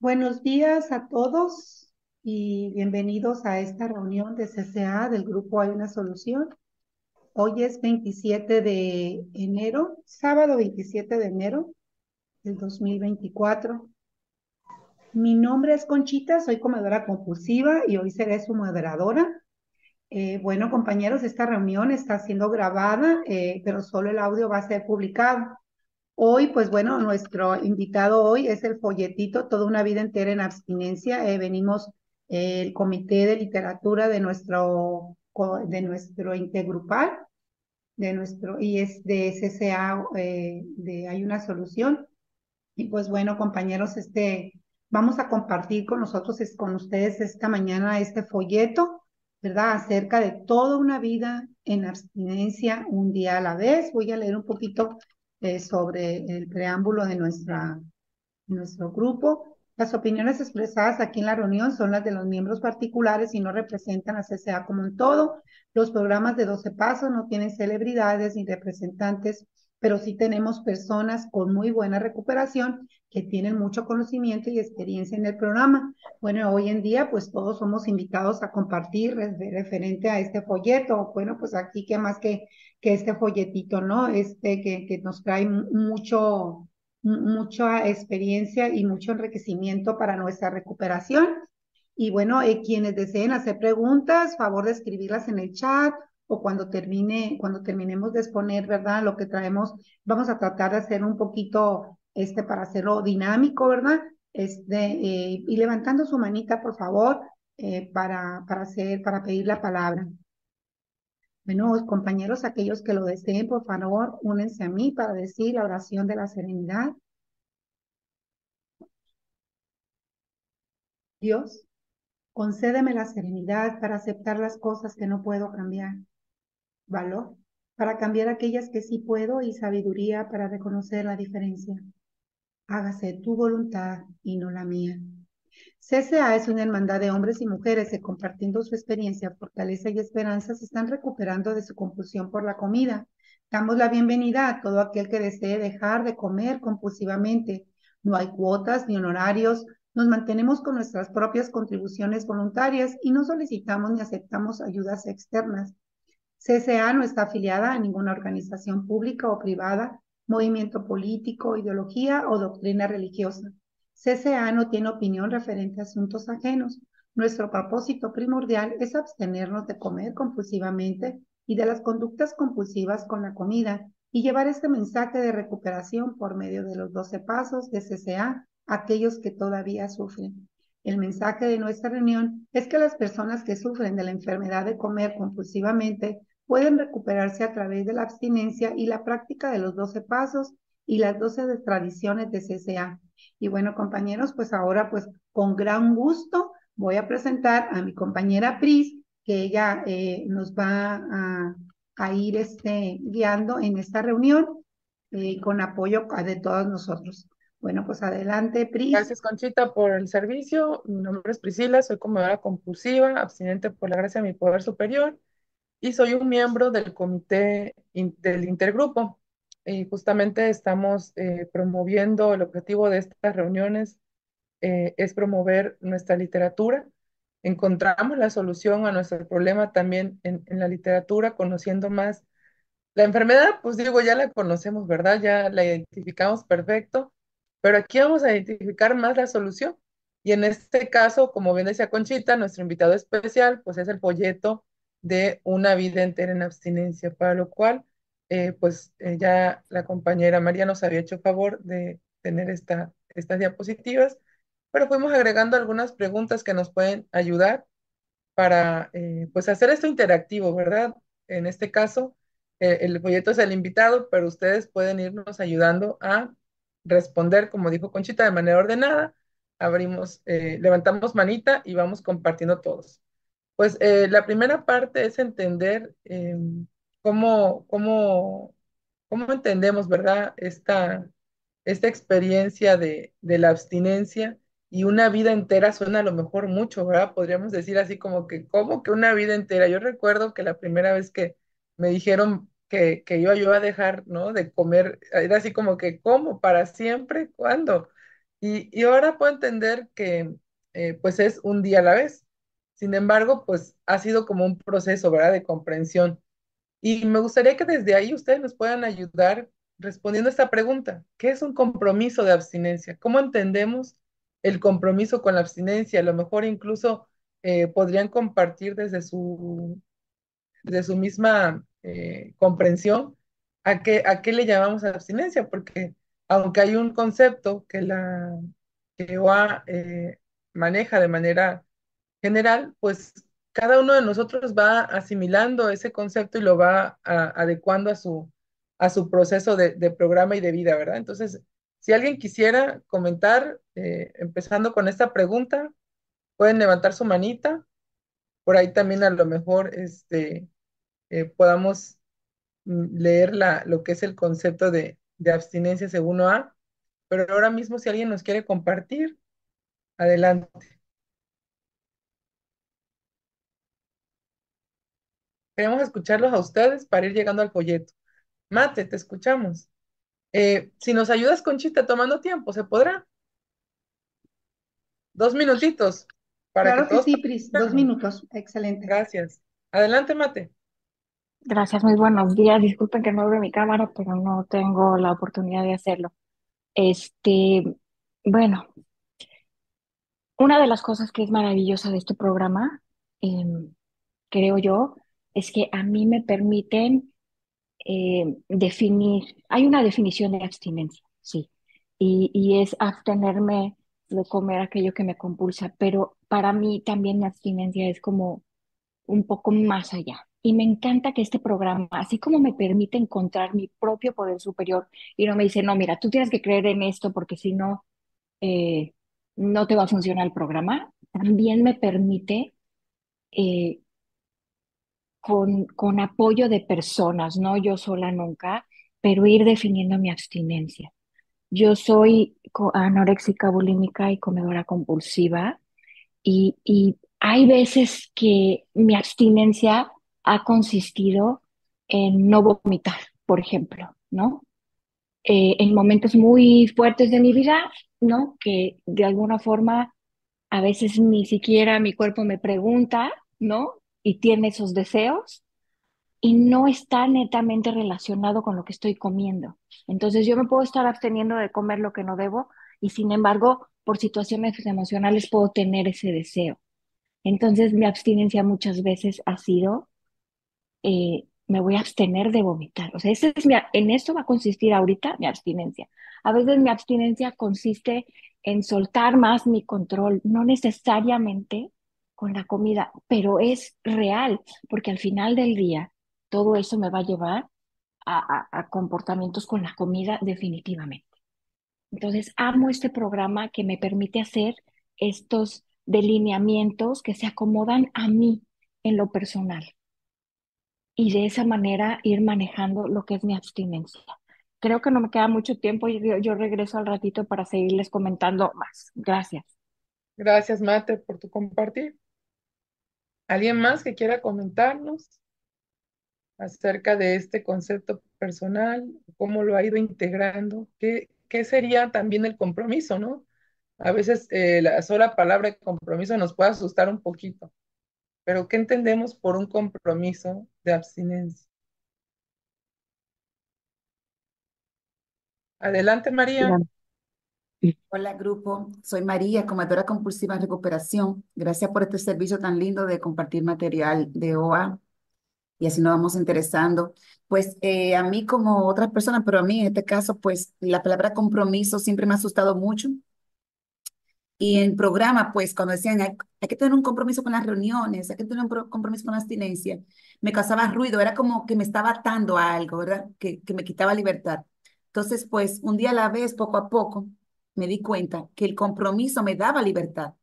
Buenos días a todos y bienvenidos a esta reunión de CCA del grupo Hay una solución. Hoy es 27 de enero, sábado 27 de enero del 2024. Mi nombre es Conchita, soy comedora compulsiva y hoy seré su moderadora. Eh, bueno, compañeros, esta reunión está siendo grabada, eh, pero solo el audio va a ser publicado. Hoy, pues bueno, nuestro invitado hoy es el folletito Toda una vida entera en abstinencia. Eh, venimos eh, el comité de literatura de nuestro, de nuestro intergrupal, de nuestro, y es de CCA, eh, de Hay una solución. Y pues bueno, compañeros, este, vamos a compartir con nosotros, es, con ustedes esta mañana este folleto, ¿verdad? Acerca de toda una vida en abstinencia, un día a la vez. Voy a leer un poquito eh, sobre el preámbulo de nuestra, nuestro grupo. Las opiniones expresadas aquí en la reunión son las de los miembros particulares y no representan a CCA como un todo. Los programas de 12 pasos no tienen celebridades ni representantes, pero sí tenemos personas con muy buena recuperación que tienen mucho conocimiento y experiencia en el programa. Bueno, hoy en día pues todos somos invitados a compartir referente a este folleto. Bueno, pues aquí qué más que que este folletito, ¿no? Este que, nos trae mucho, mucha experiencia y mucho enriquecimiento para nuestra recuperación. Y bueno, eh, quienes deseen hacer preguntas, favor de escribirlas en el chat o cuando termine, cuando terminemos de exponer, ¿verdad? Lo que traemos, vamos a tratar de hacer un poquito, este, para hacerlo dinámico, ¿verdad? Este, eh, y levantando su manita, por favor, eh, para, para hacer, para pedir la palabra. Bueno, compañeros, aquellos que lo deseen, por favor, únense a mí para decir la oración de la serenidad. Dios, concédeme la serenidad para aceptar las cosas que no puedo cambiar, valor para cambiar aquellas que sí puedo y sabiduría para reconocer la diferencia. Hágase tu voluntad y no la mía. CCA es una hermandad de hombres y mujeres que compartiendo su experiencia, fortaleza y esperanza se están recuperando de su compulsión por la comida. Damos la bienvenida a todo aquel que desee dejar de comer compulsivamente. No hay cuotas ni honorarios. Nos mantenemos con nuestras propias contribuciones voluntarias y no solicitamos ni aceptamos ayudas externas. CCA no está afiliada a ninguna organización pública o privada, movimiento político, ideología o doctrina religiosa. CCA no tiene opinión referente a asuntos ajenos. Nuestro propósito primordial es abstenernos de comer compulsivamente y de las conductas compulsivas con la comida y llevar este mensaje de recuperación por medio de los 12 pasos de CCA a aquellos que todavía sufren. El mensaje de nuestra reunión es que las personas que sufren de la enfermedad de comer compulsivamente pueden recuperarse a través de la abstinencia y la práctica de los 12 pasos y las 12 tradiciones de CCA y bueno, compañeros, pues ahora pues con gran gusto voy a presentar a mi compañera Pris, que ella eh, nos va a, ir este, guiando en esta reunión eh, con apoyo de todos nosotros. Bueno, pues adelante, Pris. Gracias, Conchita, por el servicio. Mi nombre es Priscila, soy comedora compulsiva, abstinente por la gracia de mi poder superior y soy un miembro del comité del intergrupo. Y justamente estamos eh, promoviendo, el objetivo de estas reuniones eh, es promover nuestra literatura. Encontramos la solución a nuestro problema también en, la literatura, conociendo más la enfermedad, pues digo, ya la conocemos, ¿verdad? Ya la identificamos perfecto, pero aquí vamos a identificar más la solución. Y en este caso, como bien decía Conchita, nuestro invitado especial, pues es el folleto de una vida entera en abstinencia, para lo cual eh, pues eh, ya la compañera María nos había hecho favor de tener esta, estas diapositivas, pero fuimos agregando algunas preguntas que nos pueden ayudar para eh, pues hacer esto interactivo, ¿verdad? En este caso, el folleto es el invitado, pero ustedes pueden irnos ayudando a responder, como dijo Conchita, de manera ordenada. Abrimos, levantamos manita y vamos compartiendo todos. Pues la primera parte es entender em, cómo, cómo, cómo entendemos, ¿verdad? Esta, esta experiencia de, de la abstinencia y una vida entera suena a lo mejor mucho, ¿verdad? Podríamos decir así como que, ¿cómo que una vida entera? Yo recuerdo que la primera vez que me dijeron que, que iba yo a dejar, ¿no? De comer, era así como que, ¿cómo? ¿Para siempre? ¿Cuándo? Y, y ahora puedo entender que eh, pues es un día a la vez. Sin embargo, pues ha sido como un proceso, ¿verdad? De comprensión. Y me gustaría que desde ahí ustedes nos puedan ayudar respondiendo a esta pregunta. ¿Qué es un compromiso de abstinencia? ¿Cómo entendemos el compromiso con la abstinencia? A lo mejor incluso eh, podrían compartir desde su, su misma eh, comprensión a qué, a qué le llamamos abstinencia, porque aunque hay un concepto que la que OA eh, maneja de manera general, pues cada uno de nosotros va asimilando ese concepto y lo va a- adecuando a su, a su proceso de, programa y de vida, ¿verdad? Entonces, si alguien quisiera comentar, eh, empezando con esta pregunta, pueden levantar su manita. Por ahí también a lo mejor este, eh, podamos mm, leer la, lo que es el concepto de, de abstinencia según OA. Pero ahora mismo, si alguien nos quiere compartir, adelante. Queremos escucharlos a ustedes para ir llegando al folleto. Mate, te escuchamos. Eh, si nos ayudas, Conchita, tomando tiempo, ¿se podrá? Dos minutitos para Claro que todos sí, Pris, dos minutos. Excelente. Gracias. Adelante, Mate. Gracias, muy buenos días. Disculpen que no abro mi cámara, pero no tengo la oportunidad de hacerlo. Este, bueno, una de las cosas que es maravillosa de este programa, em, creo yo, es que a mí me permiten eh, definir, hay una definición de abstinencia, sí, y, y es abstenerme de comer aquello que me compulsa, pero para mí también la abstinencia es como un poco más allá. Y me encanta que este programa, así como me permite encontrar mi propio poder superior y no me dice, no, mira, tú tienes que creer en esto porque si no, eh, no te va a funcionar el programa, también me permite eh, con, con apoyo de personas, no yo sola nunca, pero ir definiendo mi abstinencia. Yo soy anoréxica, bulímica y comedora compulsiva y, y hay veces que mi abstinencia ha consistido en no vomitar, por ejemplo, ¿no? Eh, en momentos muy fuertes de mi vida, ¿no? Que de alguna forma a veces ni siquiera mi cuerpo me pregunta, ¿no? Y tiene esos deseos y no está netamente relacionado con lo que estoy comiendo. Entonces yo me puedo estar absteniendo de comer lo que no debo y sin embargo, por situaciones emocionales puedo tener ese deseo. Entonces, mi abstinencia muchas veces ha sido, eh, me voy a abstener de vomitar. O sea, ese es mi, en esto va a consistir ahorita mi abstinencia. A veces mi abstinencia consiste en soltar más mi control, no necesariamente con la comida, pero es real, porque al final del día todo eso me va a llevar a, comportamientos con la comida definitivamente. Entonces, amo este programa que me permite hacer estos delineamientos que se acomodan a mí en lo personal y de esa manera ir manejando lo que es mi abstinencia. Creo que no me queda mucho tiempo y yo regreso al ratito para seguirles comentando más. Gracias. Gracias, Mate, por tu compartir. ¿Alguien más que quiera comentarnos acerca de este concepto personal? ¿Cómo lo ha ido integrando? ¿Qué, qué sería también el compromiso, no? A veces eh, la sola palabra compromiso nos puede asustar un poquito, pero ¿qué entendemos por un compromiso de abstinencia? Adelante, María. Hola grupo, soy María, comedora compulsiva en recuperación. Gracias por este servicio tan lindo de compartir material de OA y así nos vamos interesando. Pues eh, a mí como otras personas, pero a mí en este caso, pues la palabra compromiso siempre me ha asustado mucho. Y en programa, pues cuando decían hay, hay que tener un compromiso con las reuniones, hay que tener un pro- compromiso con la abstinencia, me causaba ruido, era como que me estaba atando a algo, ¿verdad? Que, que me quitaba libertad. Entonces, pues un día a la vez, poco a poco, me di cuenta que el compromiso me daba libertad.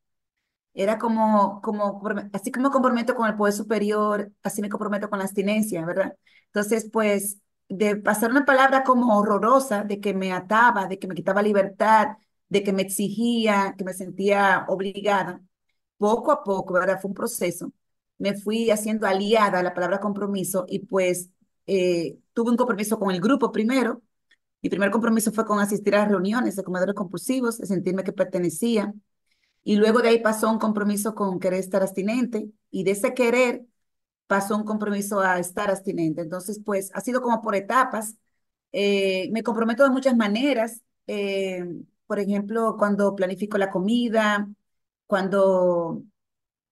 Era como, como, así como comprometo con el poder superior, así me comprometo con la abstinencia, ¿verdad? Entonces, pues, de pasar una palabra como horrorosa, de que me ataba, de que me quitaba libertad, de que me exigía, que me sentía obligada, poco a poco, ¿verdad? Fue un proceso. Me fui haciendo aliada a la palabra compromiso y pues eh, tuve un compromiso con el grupo primero, Mi primer compromiso fue con asistir a reuniones de comedores compulsivos, de sentirme que pertenecía. Y luego de ahí pasó un compromiso con querer estar abstinente. Y de ese querer pasó un compromiso a estar abstinente. Entonces, pues ha sido como por etapas. Eh, me comprometo de muchas maneras. Eh, por ejemplo, cuando planifico la comida, cuando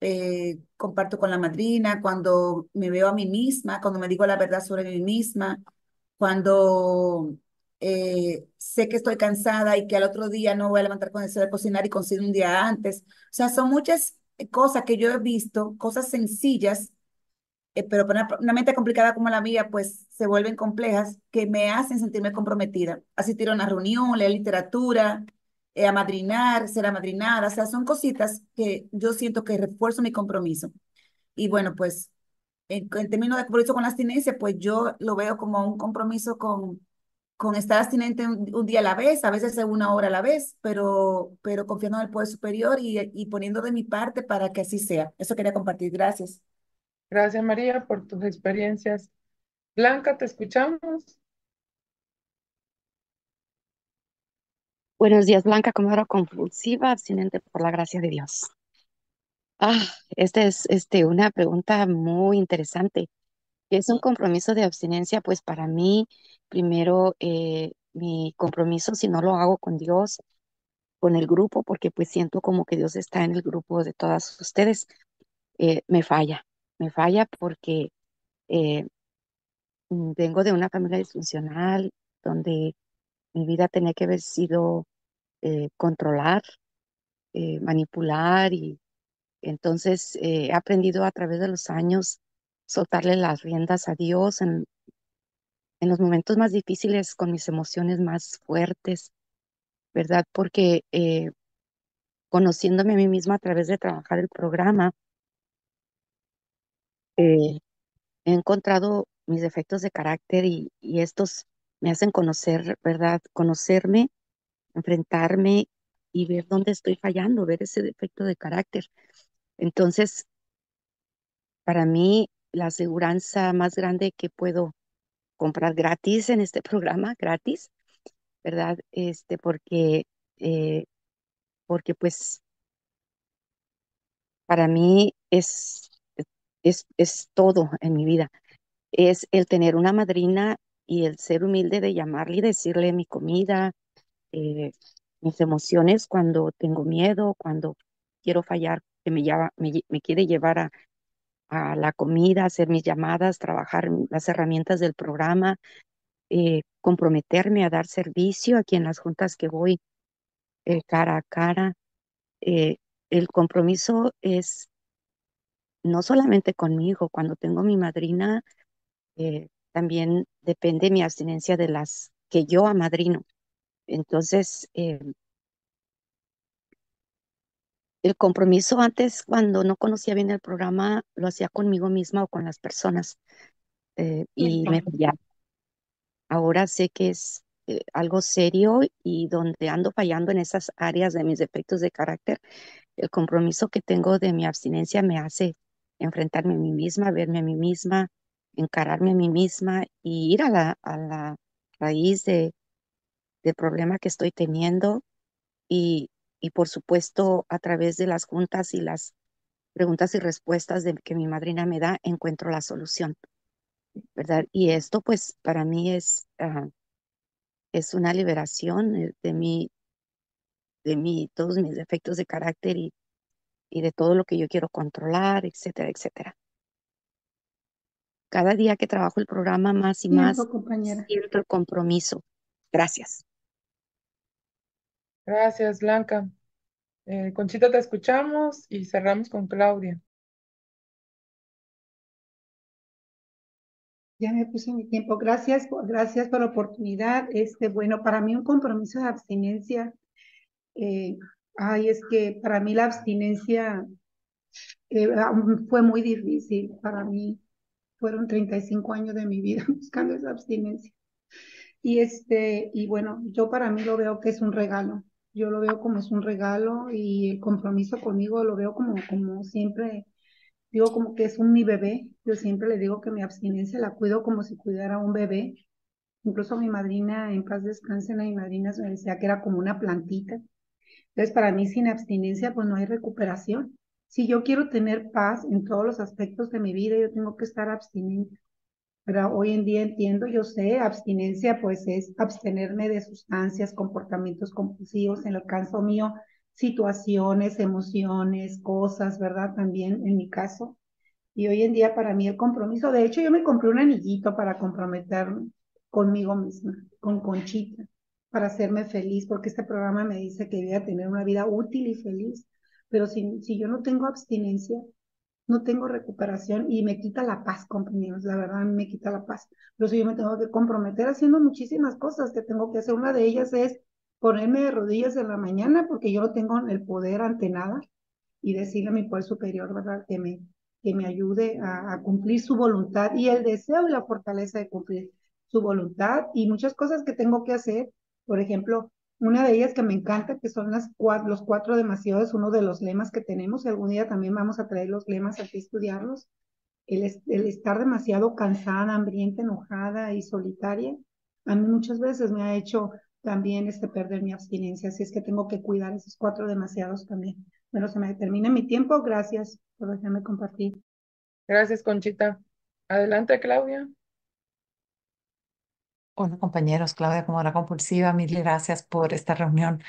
eh, comparto con la madrina, cuando me veo a mí misma, cuando me digo la verdad sobre mí misma, cuando eh, sé que estoy cansada y que al otro día no voy a levantar con el de cocinar y consigo un día antes. O sea, son muchas cosas que yo he visto, cosas sencillas eh, pero para una, mente complicada como la mía, pues se vuelven complejas, que me hacen sentirme comprometida. Asistir a una reunión, leer literatura, eh, amadrinar, ser amadrinada, o sea, son cositas que yo siento que refuerzo mi compromiso. Y bueno, pues en, términos de compromiso con la abstinencia, pues yo lo veo como un compromiso con, con estar abstinente un, día a la vez, a veces una hora a la vez, pero, pero confiando en el poder superior y, y poniendo de mi parte para que así sea. Eso quería compartir. Gracias. Gracias, María, por tus experiencias. Blanca, te escuchamos. Buenos días, Blanca, comedora compulsiva, abstinente por la gracia de Dios. Ah, esta es este, una pregunta muy interesante. ¿Qué es un compromiso de abstinencia? Pues para mí, primero, eh, mi compromiso, si no lo hago con Dios, con el grupo, porque pues siento como que Dios está en el grupo de todas ustedes, eh, me falla me falla porque eh, mm, vengo de una familia disfuncional donde mi vida tenía que haber sido controlar, manipular y entonces he aprendido a través de los años soltarle las riendas a Dios en, en los momentos más difíciles con mis emociones más fuertes, ¿verdad? Porque conociéndome a mí misma a través de trabajar el programa, eh, he encontrado mis defectos de carácter y, estos me hacen conocer, ¿verdad? Conocerme, enfrentarme y ver dónde estoy fallando, ver ese defecto de carácter. Entonces, para mí, la aseguranza más grande que puedo comprar gratis en este programa, gratis, ¿verdad? Este, porque, eh, porque pues, para mí es es, es todo en mi vida. Es el tener una madrina y el ser humilde de llamarle y decirle mi comida, eh, mis emociones cuando tengo miedo, cuando quiero fallar, que me, lleva, me, quiere llevar a, a, la comida, hacer mis llamadas, trabajar las herramientas del programa, eh, comprometerme a dar servicio aquí en las juntas que voy eh, cara a cara. el compromiso es no solamente conmigo, cuando tengo mi madrina, eh, también depende mi abstinencia de las que yo amadrino. Entonces, eh, el compromiso antes, cuando no conocía bien el programa, lo hacía conmigo misma o con las personas eh, y me fallaba. Ahora sé que es algo serio y donde ando fallando en esas áreas de mis defectos de carácter, el compromiso que tengo de mi abstinencia me hace enfrentarme a mí misma, verme a mí misma, encararme a mí misma y ir a la, a la raíz de, del problema que estoy teniendo y, y por supuesto a través de las juntas y las preguntas y respuestas de, que mi madrina me da, encuentro la solución, ¿verdad? Y esto pues para mí es, ah, es una liberación eh, de mí, de mí, todos mis defectos de carácter y, y de todo lo que yo quiero controlar, etcétera, etcétera. Cada día que trabajo el programa más y más, siento el compromiso. Gracias. Gracias, Blanca. Eh, Conchita, te escuchamos y cerramos con Claudia. Ya me puse mi tiempo. Gracias, gracias por la oportunidad. Este, bueno, para mí un compromiso de abstinencia eh, Ay, es que para mí la abstinencia eh, fue muy difícil. Para mí fueron 35 años de mi vida buscando esa abstinencia. Y este, y bueno, yo para mí lo veo que es un regalo. Yo lo veo como es un regalo y el compromiso conmigo lo veo como, como siempre, digo como que es un mi bebé. Yo siempre le digo que mi abstinencia la cuido como si cuidara un bebé. Incluso mi madrina, en paz descanse, mi madrina me decía que era como una plantita. Entonces, para mí, sin abstinencia, pues no hay recuperación. Si yo quiero tener paz en todos los aspectos de mi vida, yo tengo que estar abstinente. Pero hoy en día entiendo, yo sé, abstinencia pues es abstenerme de sustancias, comportamientos compulsivos, en el caso mío, situaciones, emociones, cosas, ¿verdad? También en mi caso. Y hoy en día para mí el compromiso, de hecho yo me compré un anillito para comprometerme conmigo misma, con Conchita, para hacerme feliz, porque este programa me dice que voy a tener una vida útil y feliz. Pero si, si yo no tengo abstinencia, no tengo recuperación y me quita la paz, compañeros, la verdad me quita la paz. Pero si yo me tengo que comprometer haciendo muchísimas cosas que tengo que hacer. Una de ellas es ponerme de rodillas en la mañana porque yo no tengo el poder ante nada y decirle a mi poder superior, ¿verdad? Que me, que me ayude a cumplir su voluntad y el deseo y la fortaleza de cumplir su voluntad y muchas cosas que tengo que hacer. Por ejemplo, una de ellas que me encanta, que son las los cuatro demasiados, uno de los lemas que tenemos, y algún día también vamos a traer los lemas aquí a estudiarlos. El, el estar demasiado cansada, hambrienta, enojada y solitaria, a mí muchas veces me ha hecho también este perder mi abstinencia, así es que tengo que cuidar esos cuatro demasiados también. Bueno, se me termina mi tiempo, gracias por dejarme compartir. Gracias, Conchita. Adelante, Claudia. Hola compañeros, Claudia Comodora Compulsiva, mil gracias por esta reunión.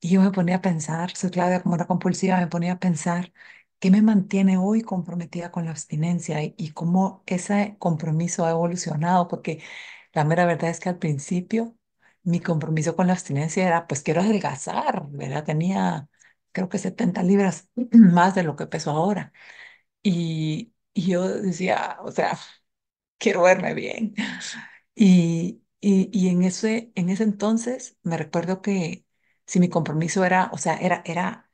Y yo me ponía a pensar, soy Claudia Comodora Compulsiva, me ponía a pensar qué me mantiene hoy comprometida con la abstinencia y, y cómo ese compromiso ha evolucionado, porque la mera verdad es que al principio mi compromiso con la abstinencia era, pues quiero adelgazar, ¿verdad? Tenía creo que 70 libras más de lo que peso ahora. Y, y yo decía, o sea, quiero verme bien. Y, y, y en ese, en ese entonces me recuerdo que si mi compromiso era, o sea, era, era,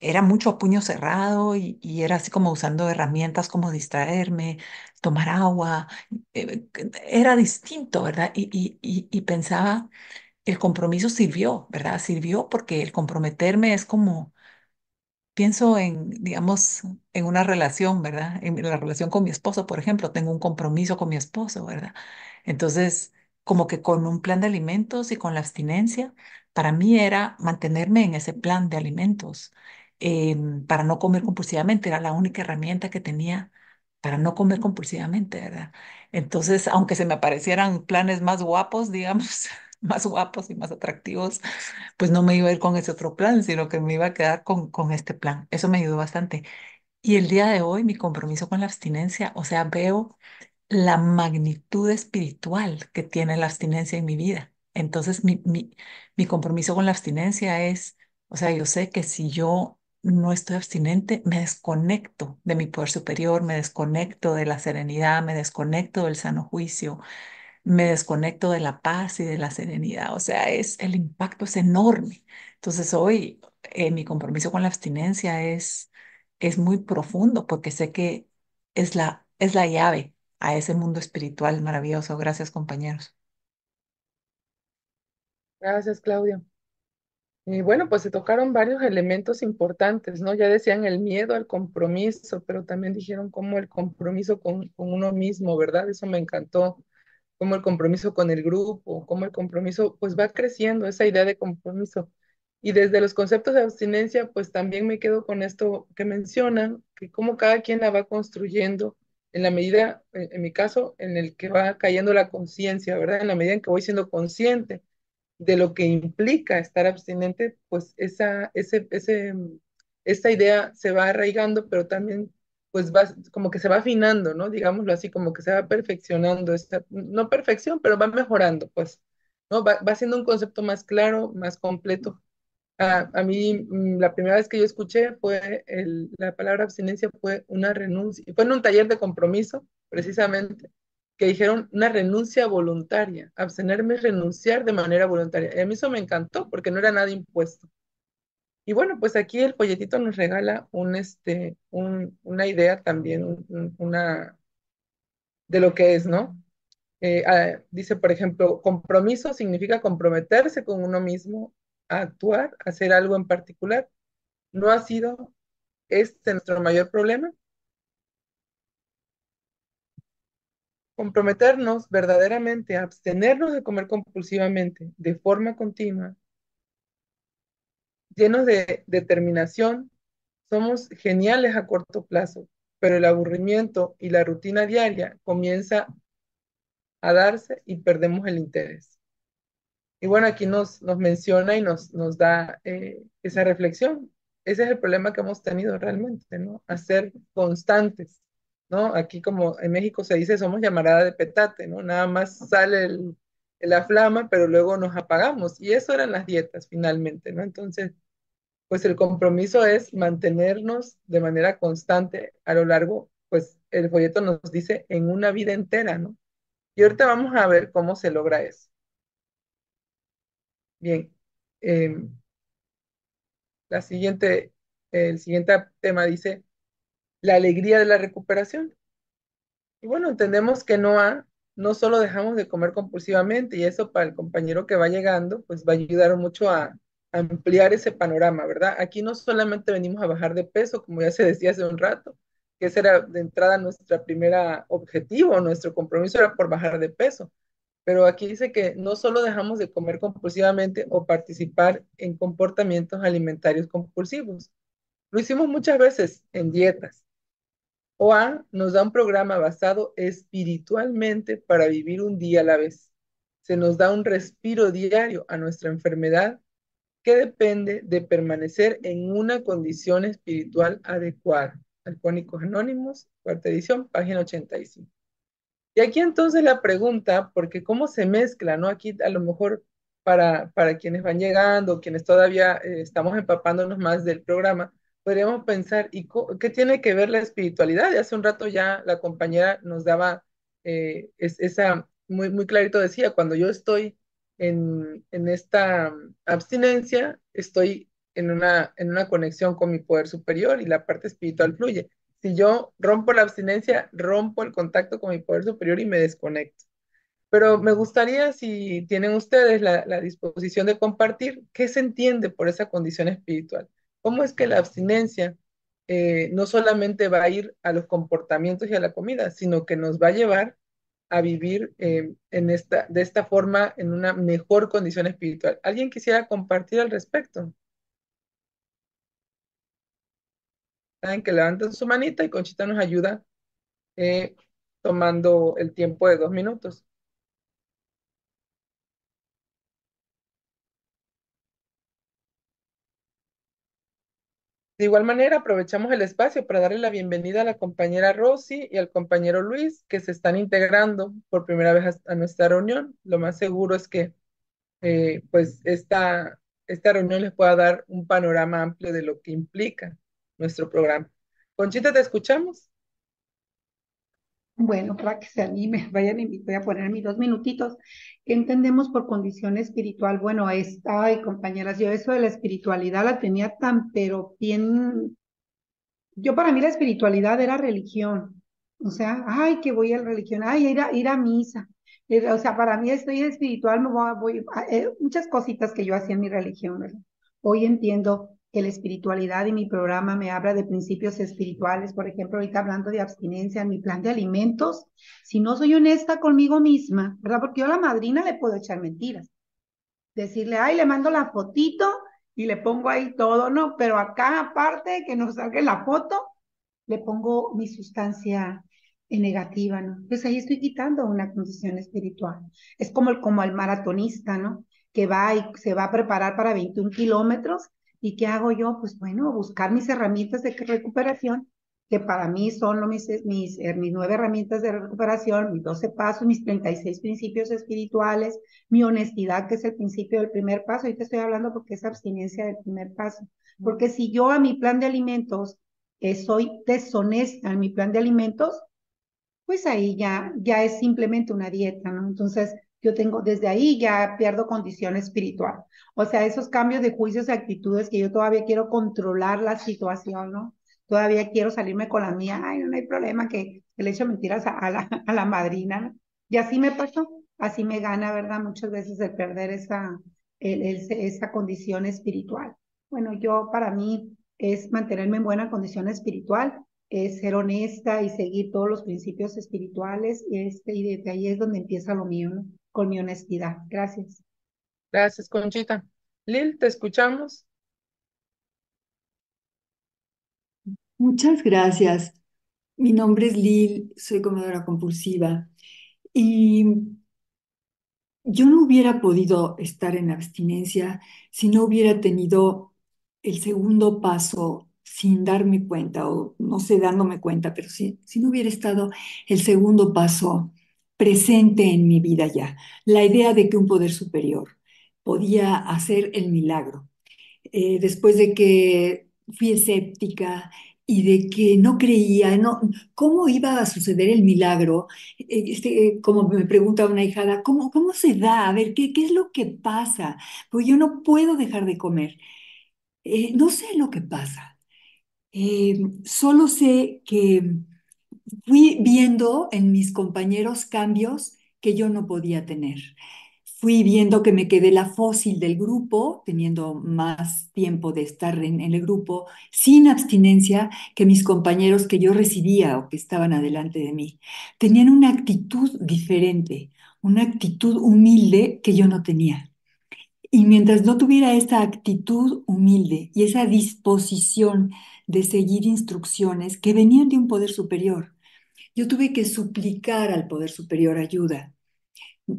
era mucho a puño cerrado y, era así como usando herramientas como distraerme, tomar agua, eh, era distinto, ¿verdad? Y, y, y pensaba, el compromiso sirvió, ¿verdad? Sirvió porque el comprometerme es como pienso en, digamos, en una relación, ¿verdad? En la relación con mi esposo, por ejemplo, tengo un compromiso con mi esposo, ¿verdad? Entonces, como que con un plan de alimentos y con la abstinencia, para mí era mantenerme en ese plan de alimentos, em, para no comer compulsivamente, era la única herramienta que tenía para no comer compulsivamente, ¿verdad? Entonces, aunque se me aparecieran planes más guapos, digamos, más guapos y más atractivos, pues no me iba a ir con ese otro plan, sino que me iba a quedar con, con este plan. Eso me ayudó bastante. Y el día de hoy, mi compromiso con la abstinencia, o sea, veo la magnitud espiritual que tiene la abstinencia en mi vida. Entonces, mi, mi, mi compromiso con la abstinencia es, o sea, yo sé que si yo no estoy abstinente, me desconecto de mi poder superior, me desconecto de la serenidad, me desconecto del sano juicio, me desconecto de la paz y de la serenidad. O sea, es, el impacto es enorme. Entonces hoy eh, mi compromiso con la abstinencia es, es muy profundo porque sé que es la, es la llave a ese mundo espiritual maravilloso. Gracias, compañeros. Gracias, Claudia. Y bueno, pues se tocaron varios elementos importantes, ¿no? Ya decían el miedo al compromiso, pero también dijeron cómo el compromiso con, con uno mismo, ¿verdad? Eso me encantó cómo el compromiso con el grupo, cómo el compromiso pues va creciendo, esa idea de compromiso. Y desde los conceptos de abstinencia, pues también me quedo con esto que mencionan, que cómo cada quien la va construyendo en la medida, en, mi caso, en el que va cayendo la conciencia, ¿verdad? En la medida en que voy siendo consciente de lo que implica estar abstinente, pues esa, ese, ese, esa idea se va arraigando, pero también pues va, como que se va afinando, ¿no? Digámoslo así, como que se va perfeccionando, esta, no perfección, pero va mejorando, pues, ¿no? Va, va siendo un concepto más claro, más completo. A, a mí, mm, la primera vez que yo escuché fue, la palabra abstinencia fue una renuncia, fue en un taller de compromiso, precisamente, que dijeron una renuncia voluntaria, abstenerme es renunciar de manera voluntaria. Y a mí eso me encantó porque no era nada impuesto. Y bueno, pues aquí el folletito nos regala un, este, un, una idea también, una de lo que es, ¿no? Eh, ah, dice, por ejemplo, compromiso significa comprometerse con uno mismo a actuar, a hacer algo en particular. ¿No ha sido este nuestro mayor problema? comprometernos verdaderamente a abstenernos de comer compulsivamente de forma continua, llenos de determinación, somos geniales a corto plazo, pero el aburrimiento y la rutina diaria comienza a darse y perdemos el interés. Y bueno, aquí nos, nos menciona y nos, nos da eh, esa reflexión. Ese es el problema que hemos tenido realmente, ¿no? A ser constantes ¿no? Aquí como en México se dice somos llamarada de petate, ¿no? Nada más sale la flama, pero luego nos apagamos. Y eso eran las dietas finalmente, ¿no? Entonces, pues el compromiso es mantenernos de manera constante a lo largo, pues el folleto nos dice en una vida entera, ¿no? Y ahorita vamos a ver cómo se logra eso. Bien. Em, la siguiente, el siguiente tema dice, la alegría de la recuperación. Y bueno, entendemos que no, ha, no solo dejamos de comer compulsivamente y eso para el compañero que va llegando, pues va a ayudar mucho a, ampliar ese panorama, ¿verdad? Aquí no solamente venimos a bajar de peso, como ya se decía hace un rato, que ese era de entrada nuestro primer objetivo, nuestro compromiso era por bajar de peso, pero aquí dice que no solo dejamos de comer compulsivamente o participar en comportamientos alimentarios compulsivos, lo hicimos muchas veces en dietas, OA nos da un programa basado espiritualmente para vivir un día a la vez. Se nos da un respiro diario a nuestra enfermedad que depende de permanecer en una condición espiritual adecuada. Alcohólicos Anónimos, cuarta edición, página 85. Y aquí entonces la pregunta, porque cómo se mezcla, ¿no? Aquí a lo mejor para, para quienes van llegando, quienes todavía eh, estamos empapándonos más del programa, podríamos pensar, ¿y qué tiene que ver la espiritualidad? Y hace un rato ya la compañera nos daba eh, esa, muy, muy clarito decía, cuando yo estoy en, en esta abstinencia, estoy en una, en una conexión con mi poder superior y la parte espiritual fluye. Si yo rompo la abstinencia, rompo el contacto con mi poder superior y me desconecto. Pero me gustaría, si tienen ustedes la, disposición de compartir, ¿qué se entiende por esa condición espiritual? ¿Cómo es que la abstinencia eh, no solamente va a ir a los comportamientos y a la comida, sino que nos va a llevar a vivir eh, en esta, de esta forma en una mejor condición espiritual? ¿Alguien quisiera compartir al respecto? Saben que levanten su manita y Conchita nos ayuda eh, tomando el tiempo de dos minutos. De igual manera, aprovechamos el espacio para darle la bienvenida a la compañera Rosy y al compañero Luis, que se están integrando por primera vez a, nuestra reunión. Lo más seguro es que eh, pues esta, esta reunión les pueda dar un panorama amplio de lo que implica nuestro programa. Conchita, ¿te escuchamos? Bueno, para que se anime, vayan, voy a poner mis dos minutitos. ¿Qué entendemos por condición espiritual? Bueno, es, ay, compañeras, yo eso de la espiritualidad la tenía tan, pero bien, yo para mí la espiritualidad era religión. O sea, ay, que voy a la religión, ay, ir a, ir a misa. Eh, o sea, para mí estoy espiritual, me voy, voy eh, muchas cositas que yo hacía en mi religión. ¿verdad? Hoy entiendo que la espiritualidad y mi programa me habla de principios espirituales, por ejemplo, ahorita hablando de abstinencia, en mi plan de alimentos, si no soy honesta conmigo misma, ¿verdad? Porque yo a la madrina le puedo echar mentiras. Decirle, ay, le mando la fotito y le pongo ahí todo, ¿no? Pero acá, aparte que nos salga la foto, le pongo mi sustancia negativa, ¿no? Pues ahí estoy quitando una condición espiritual. Es como el, como el maratonista, ¿no? Que va y se va a preparar para 21 kilómetros ¿Y qué hago yo? Pues bueno, buscar mis herramientas de recuperación, que para mí son mis, mis, eh, mis nueve herramientas de recuperación, mis 12 pasos, mis 36 principios espirituales, mi honestidad, que es el principio del primer paso. Ahorita estoy hablando porque es abstinencia del primer paso. Porque si yo a mi plan de alimentos eh, soy deshonesta en mi plan de alimentos, pues ahí ya, ya es simplemente una dieta, ¿no? Entonces, yo tengo, desde ahí ya pierdo condición espiritual. O sea, esos cambios de juicios y actitudes que yo todavía quiero controlar la situación, ¿no? Todavía quiero salirme con la mía, ay, no, hay problema que, le echo mentiras a, la, a la madrina, ¿no? Y así me pasó, así me gana, ¿verdad? Muchas veces el perder esa, el, esa condición espiritual. Bueno, yo para mí es mantenerme en buena condición espiritual es ser honesta y seguir todos los principios espirituales este, y desde ahí es donde empieza lo mío, ¿no? Con mi honestidad. Gracias. Gracias, Conchita. Lil, te escuchamos. Muchas gracias. Mi nombre es Lil, soy comedora compulsiva y yo no hubiera podido estar en abstinencia si no hubiera tenido el segundo paso sin darme cuenta, o no sé, dándome cuenta, pero si, si no hubiera estado el segundo paso presente en mi vida ya, la idea de que un poder superior podía hacer el milagro. Eh, después de que fui escéptica y de que no creía, no, ¿cómo iba a suceder el milagro? Este, como me pregunta una hijada, ¿cómo, cómo se da? A ver, ¿qué, ¿qué es lo que pasa? Pues yo no puedo dejar de comer. Eh, no sé lo que pasa. Eh, solo sé que fui viendo en mis compañeros cambios que yo no podía tener. Fui viendo que me quedé la fósil del grupo, teniendo más tiempo de estar en, el grupo, sin abstinencia que mis compañeros que yo recibía o que estaban adelante de mí. Tenían una actitud diferente, una actitud humilde que yo no tenía. Y mientras no tuviera esa actitud humilde y esa disposición de seguir instrucciones que venían de un poder superior, yo tuve que suplicar al poder superior ayuda.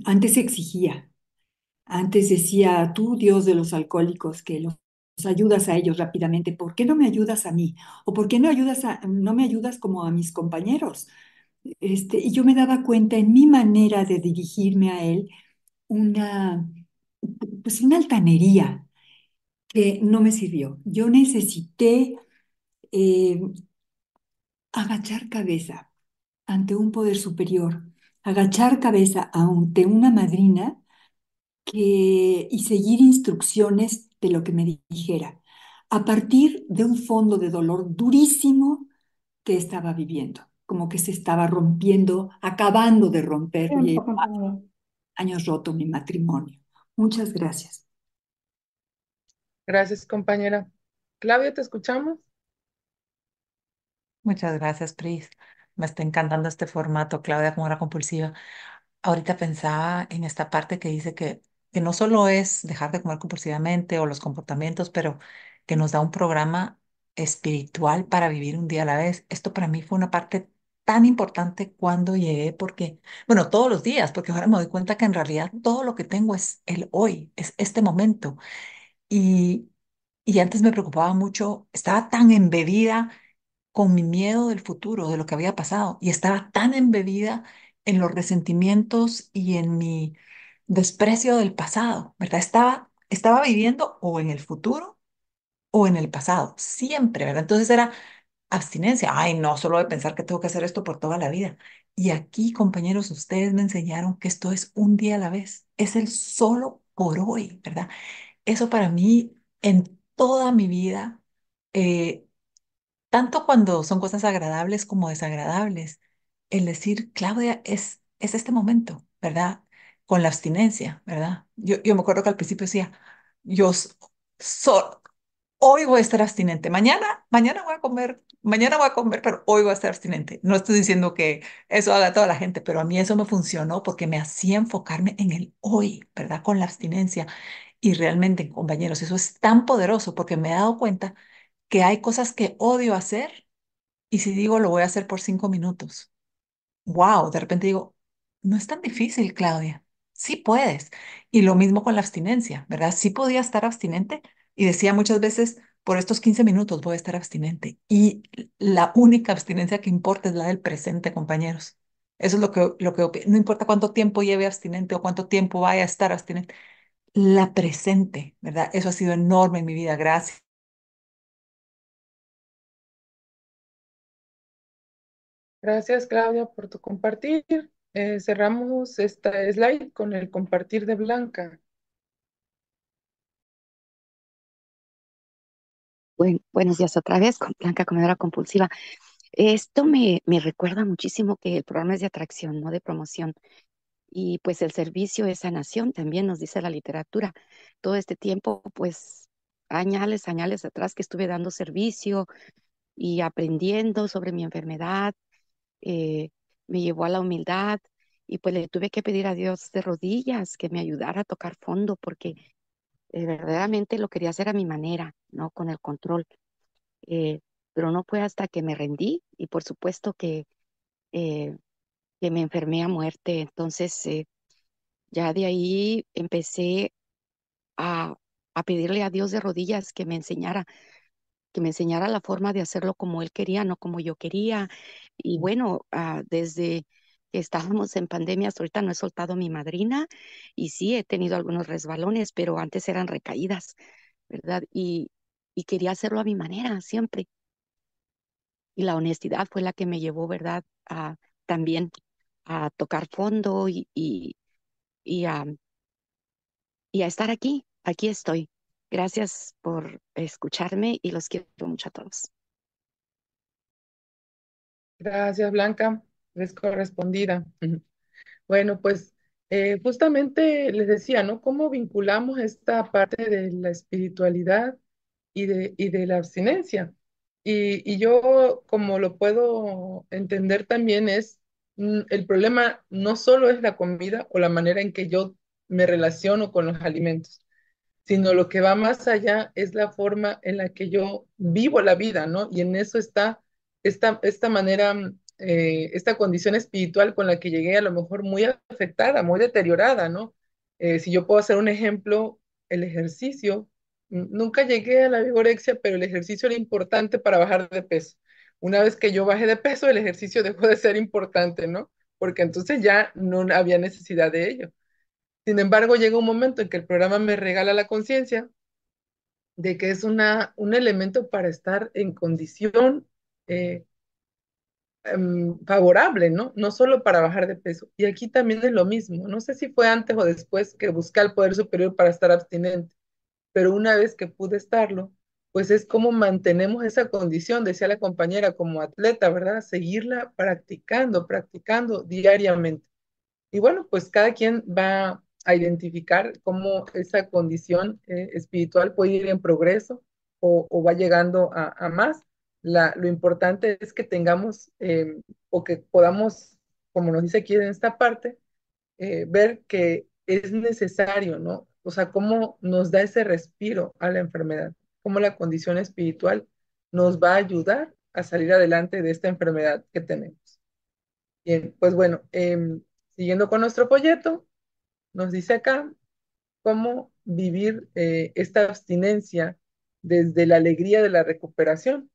Antes exigía, antes decía, tú Dios de los alcohólicos, que los ayudas a ellos rápidamente, ¿por qué no me ayudas a mí? ¿O por qué no, ayudas a, no me ayudas como a mis compañeros? Este, y yo me daba cuenta en mi manera de dirigirme a él una, pues una altanería que no me sirvió. Yo necesité eh, agachar cabeza ante un poder superior, agachar cabeza ante una madrina que, y seguir instrucciones de lo que me dijera, a partir de un fondo de dolor durísimo que estaba viviendo, como que se estaba rompiendo, acabando de romper. años roto mi matrimonio. Muchas gracias. Gracias, compañera. Claudia, ¿te escuchamos? Muchas gracias, Pris. Me está encantando este formato, Claudia, como era compulsiva. Ahorita pensaba en esta parte que dice que, que no solo es dejar de comer compulsivamente o los comportamientos, pero que nos da un programa espiritual para vivir un día a la vez. Esto para mí fue una parte tan importante cuando llegué, porque, bueno, todos los días, porque ahora me doy cuenta que en realidad todo lo que tengo es el hoy, es este momento. Y, y antes me preocupaba mucho, estaba tan embebida con mi miedo del futuro, de lo que había pasado, y estaba tan embebida en los resentimientos y en mi desprecio del pasado, ¿verdad? Estaba, estaba viviendo o en el futuro o en el pasado, siempre, ¿verdad? Entonces era abstinencia. Ay, no, solo de pensar que tengo que hacer esto por toda la vida. Y aquí, compañeros, ustedes me enseñaron que esto es un día a la vez, es el solo por hoy, ¿verdad? Eso para mí, en toda mi vida, eh, tanto cuando son cosas agradables como desagradables, el decir, Claudia, es, es este momento, ¿verdad? Con la abstinencia, ¿verdad? Yo, yo me acuerdo que al principio decía, yo so, hoy voy a estar abstinente, mañana, mañana voy a comer, mañana voy a comer, pero hoy voy a estar abstinente. No estoy diciendo que eso haga toda la gente, pero a mí eso me funcionó porque me hacía enfocarme en el hoy, ¿verdad? Con la abstinencia. Y realmente, compañeros, eso es tan poderoso porque me he dado cuenta que hay cosas que odio hacer y si digo lo voy a hacer por cinco minutos, wow, de repente digo, no es tan difícil, Claudia, sí puedes. Y lo mismo con la abstinencia, ¿verdad? Sí podía estar abstinente y decía muchas veces, por estos 15 minutos voy a estar abstinente. Y la única abstinencia que importa es la del presente, compañeros. Eso es lo que, lo que no importa cuánto tiempo lleve abstinente o cuánto tiempo vaya a estar abstinente. La presente, ¿verdad? Eso ha sido enorme en mi vida. Gracias. Gracias, Claudia, por tu compartir. Eh, cerramos esta slide con el compartir de Blanca. buenos días otra vez con Blanca Comedora Compulsiva. Esto me, me recuerda muchísimo que el programa es de atracción, no de promoción. Y pues el servicio es sanación, también nos dice la literatura. Todo este tiempo, pues añales, añales atrás que estuve dando servicio, y aprendiendo sobre mi enfermedad, eh, me llevó a la humildad y pues le tuve que pedir a Dios de rodillas que me ayudara a tocar fondo porque eh, verdaderamente lo quería hacer a mi manera, ¿no? Con el control. Eh, pero no fue hasta que me rendí y por supuesto que, que me enfermé a muerte. Entonces, ya de ahí empecé a, a pedirle a Dios de rodillas que me enseñara que me enseñara la forma de hacerlo como él quería, no como yo quería. Y bueno, ah, desde que estábamos en pandemia hasta ahorita no he soltado mi madrina y sí he tenido algunos resbalones, pero antes eran recaídas, ¿verdad? Y, y quería hacerlo a mi manera, siempre. Y la honestidad fue la que me llevó, ¿verdad? A, también a tocar fondo y, y, y, a, y a estar aquí. Aquí estoy. Gracias por escucharme y los quiero mucho a todos. Gracias, Blanca. Es correspondida. Bueno, pues eh, justamente les decía, ¿no? ¿Cómo vinculamos esta parte de la espiritualidad y de, la abstinencia? Y, y yo, como lo puedo entender también, es mm, el problema no solo es la comida o la manera en que yo me relaciono con los alimentos, sino lo que va más allá es la forma en la que yo vivo la vida, ¿no? Y en eso está esta, esta manera, eh, esta condición espiritual con la que llegué a lo mejor muy afectada, muy deteriorada, ¿no? Eh, si yo puedo hacer un ejemplo, el ejercicio, nunca llegué a la vigorexia, pero el ejercicio era importante para bajar de peso. Una vez que yo bajé de peso, el ejercicio dejó de ser importante, ¿no? Porque entonces ya no había necesidad de ello. Sin embargo, llega un momento en que el programa me regala la conciencia de que es una, un elemento para estar en condición eh, em, favorable, ¿no? No solo para bajar de peso. Y aquí también es lo mismo. No sé si fue antes o después que busqué el poder superior para estar abstinente, pero una vez que pude estarlo, pues es como mantenemos esa condición, decía la compañera, como atleta, ¿verdad? Seguirla practicando, practicando diariamente. Y bueno, pues cada quien va a identificar cómo esa condición eh, espiritual puede ir en progreso o, va llegando a, más. Lo importante es que tengamos em, o que podamos, como nos dice aquí en esta parte, eh, ver que es necesario, ¿no? O sea, cómo nos da ese respiro a la enfermedad, cómo la condición espiritual nos va a ayudar a salir adelante de esta enfermedad que tenemos. Bien, pues bueno, em, siguiendo con nuestro folleto, nos dice acá cómo vivir eh, esta abstinencia desde la alegría de la recuperación.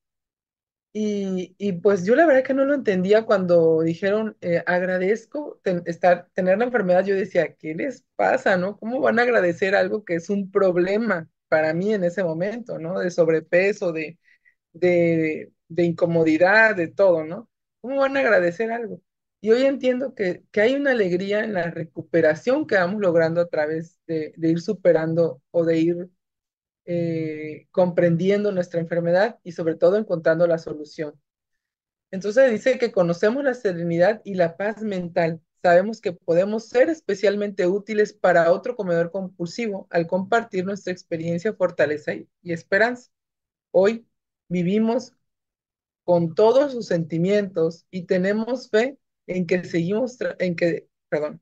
Y, pues yo la verdad que no lo entendía cuando dijeron, eh, agradezco estar, tener la enfermedad. Yo decía, ¿qué les pasa, no? ¿Cómo van a agradecer algo que es un problema para mí en ese momento, ¿no? De sobrepeso, de, de, de incomodidad, de todo, ¿no? ¿Cómo van a agradecer algo? Y hoy entiendo que, hay una alegría en la recuperación que vamos logrando a través de, ir superando o de ir eh, comprendiendo nuestra enfermedad y sobre todo encontrando la solución. Entonces dice que conocemos la serenidad y la paz mental. Sabemos que podemos ser especialmente útiles para otro comedor compulsivo al compartir nuestra experiencia, fortaleza y esperanza. Hoy vivimos con todos sus sentimientos y tenemos fe en que seguimos, en que, perdón,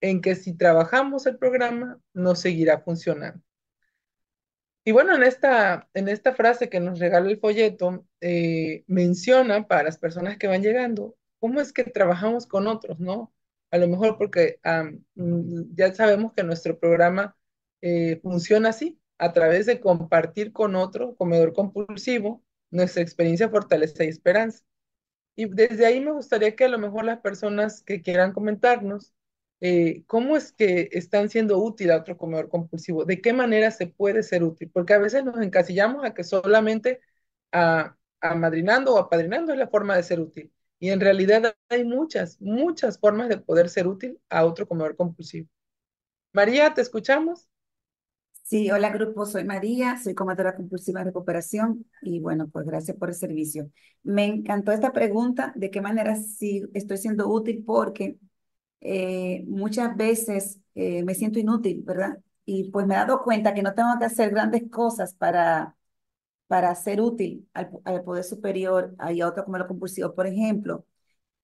en que si trabajamos el programa, no seguirá funcionando. Y bueno, en esta, en esta frase que nos regala el folleto, eh, menciona para las personas que van llegando, cómo es que trabajamos con otros, ¿no? A lo mejor porque mm, ya sabemos que nuestro programa eh, funciona así, a través de compartir con otro comedor compulsivo nuestra experiencia, fortaleza y esperanza. Y desde ahí me gustaría que a lo mejor las personas que quieran comentarnos, eh, ¿cómo es que están siendo útil a otro comedor compulsivo? ¿De qué manera se puede ser útil? Porque a veces nos encasillamos a que solamente a, amadrinando o apadrinando es la forma de ser útil. Y en realidad hay muchas, muchas formas de poder ser útil a otro comedor compulsivo. María, ¿te escuchamos? Sí, hola grupo, soy María, soy comadora compulsiva de recuperación y bueno, pues gracias por el servicio. Me encantó esta pregunta, de qué manera sí estoy siendo útil porque eh, muchas veces eh, me siento inútil, ¿verdad? Y pues me he dado cuenta que no tengo que hacer grandes cosas para, para ser útil al, al poder superior y a otro comedor compulsivo. Por ejemplo,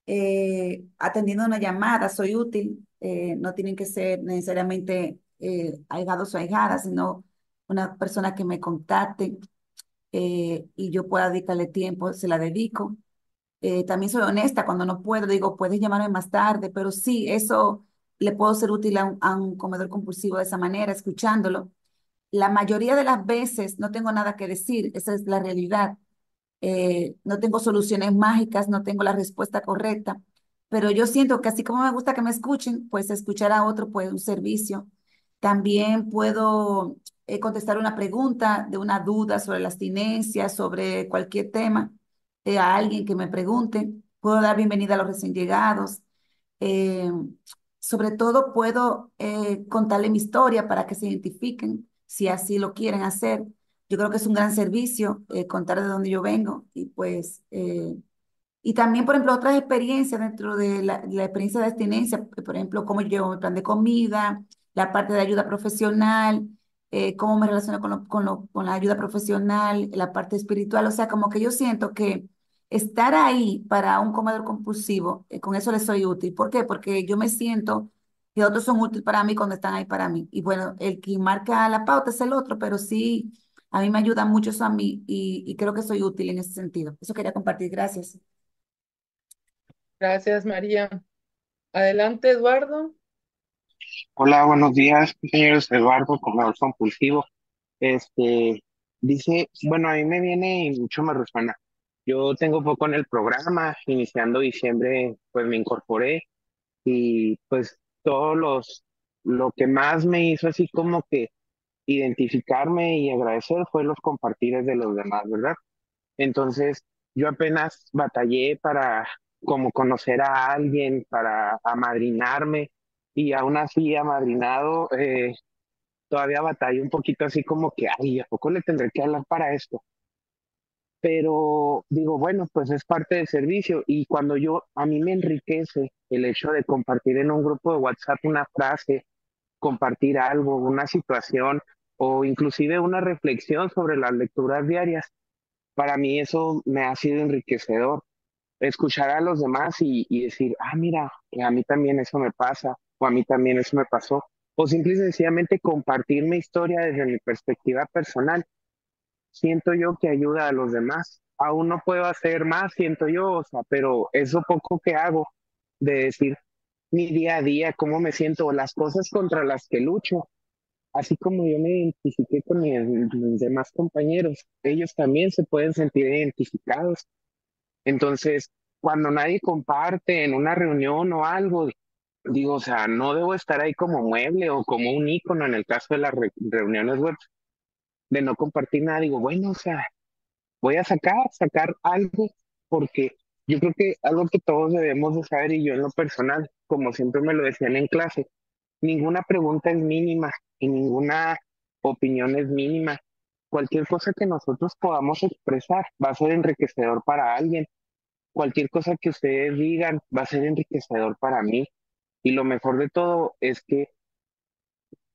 eh, atendiendo una llamada, soy útil, eh, no tienen que ser necesariamente eh, ahijados o ahijadas, sino una persona que me contacte eh, y yo pueda dedicarle tiempo, se la dedico. Eh, también soy honesta cuando no puedo, digo, puedes llamarme más tarde, pero sí, eso le puedo ser útil a un, a un comedor compulsivo de esa manera, escuchándolo. La mayoría de las veces no tengo nada que decir, esa es la realidad. Eh, no tengo soluciones mágicas, no tengo la respuesta correcta, pero yo siento que así como me gusta que me escuchen, pues escuchar a otro pues un servicio. También puedo eh, contestar una pregunta de una duda sobre la abstinencia, sobre cualquier tema, eh, a alguien que me pregunte. Puedo dar bienvenida a los recién llegados. Eh, sobre todo puedo contarle mi historia para que se identifiquen si así lo quieren hacer. Yo creo que es un gran servicio contar de dónde yo vengo y pues y también, por ejemplo, otras experiencias dentro de la, la, experiencia de abstinencia, por ejemplo, cómo llevo mi plan de comida, la parte de ayuda profesional, eh, cómo me relaciono con, lo, con, lo, con la ayuda profesional, la parte espiritual. O sea, como que yo siento que estar ahí para un comedor compulsivo, eh, con eso le soy útil. ¿Por qué? Porque yo me siento que otros son útiles para mí cuando están ahí para mí. Y bueno, el que marca la pauta es el otro, pero sí, a mí me ayuda mucho eso a mí y, y creo que soy útil en ese sentido. Eso quería compartir. Gracias. Gracias, María. Adelante, Eduardo. Hola, buenos días, señores. Eduardo, comedor compulsivo. Este, dice, bueno, a mí me viene y mucho me resuena. Yo tengo poco en el programa, iniciando diciembre, pues me incorporé y pues todos los, lo que más me hizo así como que identificarme y agradecer fue los compartires de los demás, ¿verdad? Entonces, yo apenas batallé para como conocer a alguien, para amadrinarme y aún así amadrinado, eh, todavía batalla un poquito así como que, ay, ¿a poco le tendré que hablar para esto? Pero digo, bueno, pues es parte del servicio y cuando yo, a mí me enriquece el hecho de compartir en un grupo de WhatsApp una frase, compartir algo, una situación o inclusive una reflexión sobre las lecturas diarias, para mí eso me ha sido enriquecedor. Escuchar a los demás y, y decir, ah, mira, a mí también eso me pasa, o a mí también eso me pasó, o simple y sencillamente compartir mi historia desde mi perspectiva personal. Siento yo que ayuda a los demás. Aún no puedo hacer más, siento yo, o sea, pero eso poco que hago de decir mi día a día, cómo me siento, las cosas contra las que lucho, así como yo me identifiqué con mis, mis demás compañeros, ellos también se pueden sentir identificados. Entonces, cuando nadie comparte en una reunión o algo, digo, o sea, no debo estar ahí como mueble o como un icono en el caso de las reuniones web, de no compartir nada. Digo, bueno, o sea, voy a sacar, sacar algo, porque yo creo que algo que todos debemos de saber, y yo en lo personal, como siempre me lo decían en clase, ninguna pregunta es mínima y ninguna opinión es mínima. Cualquier cosa que nosotros podamos expresar va a ser enriquecedor para alguien. Cualquier cosa que ustedes digan va a ser enriquecedor para mí. Y lo mejor de todo es que,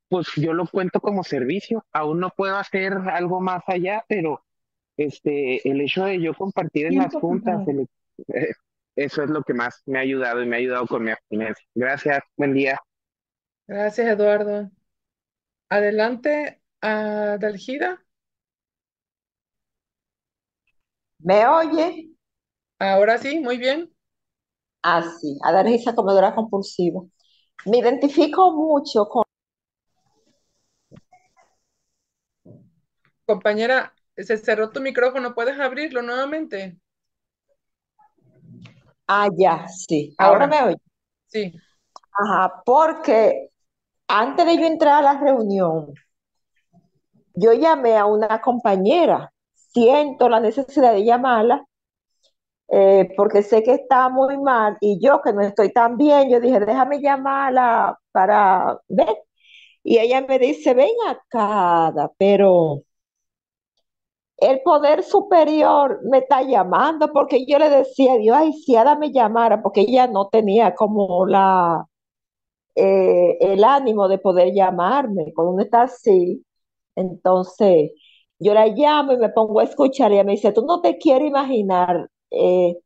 pues yo lo cuento como servicio. Aún no puedo hacer algo más allá, pero este, el hecho de yo compartir en las juntas, el- eso es lo que más me ha ayudado y me ha ayudado con mi abstinencia. Gracias, buen día. Gracias, Eduardo. Adelante, Dalgida. ¿Me oye? Ahora sí, muy bien. Ah, sí, Adalgisa comedora compulsiva. Me identifico mucho con... Compañera, se cerró tu micrófono, ¿puedes abrirlo nuevamente? Ah, ya, sí. ¿Ahora, me oye? Sí. Ajá, porque antes de yo entrar a la reunión, yo llamé a una compañera. Siento la necesidad de llamarla eh, porque sé que está muy mal y yo que no estoy tan bien, yo dije, déjame llamarla para ver. Y ella me dice, ven acá, pero el poder superior me está llamando porque yo le decía a Dios, ay, si Ada me llamara, porque ella no tenía como la, eh, el ánimo de poder llamarme cuando uno está así. Entonces, yo la llamo y me pongo a escuchar y ella me dice, tú no te quieres imaginar eh,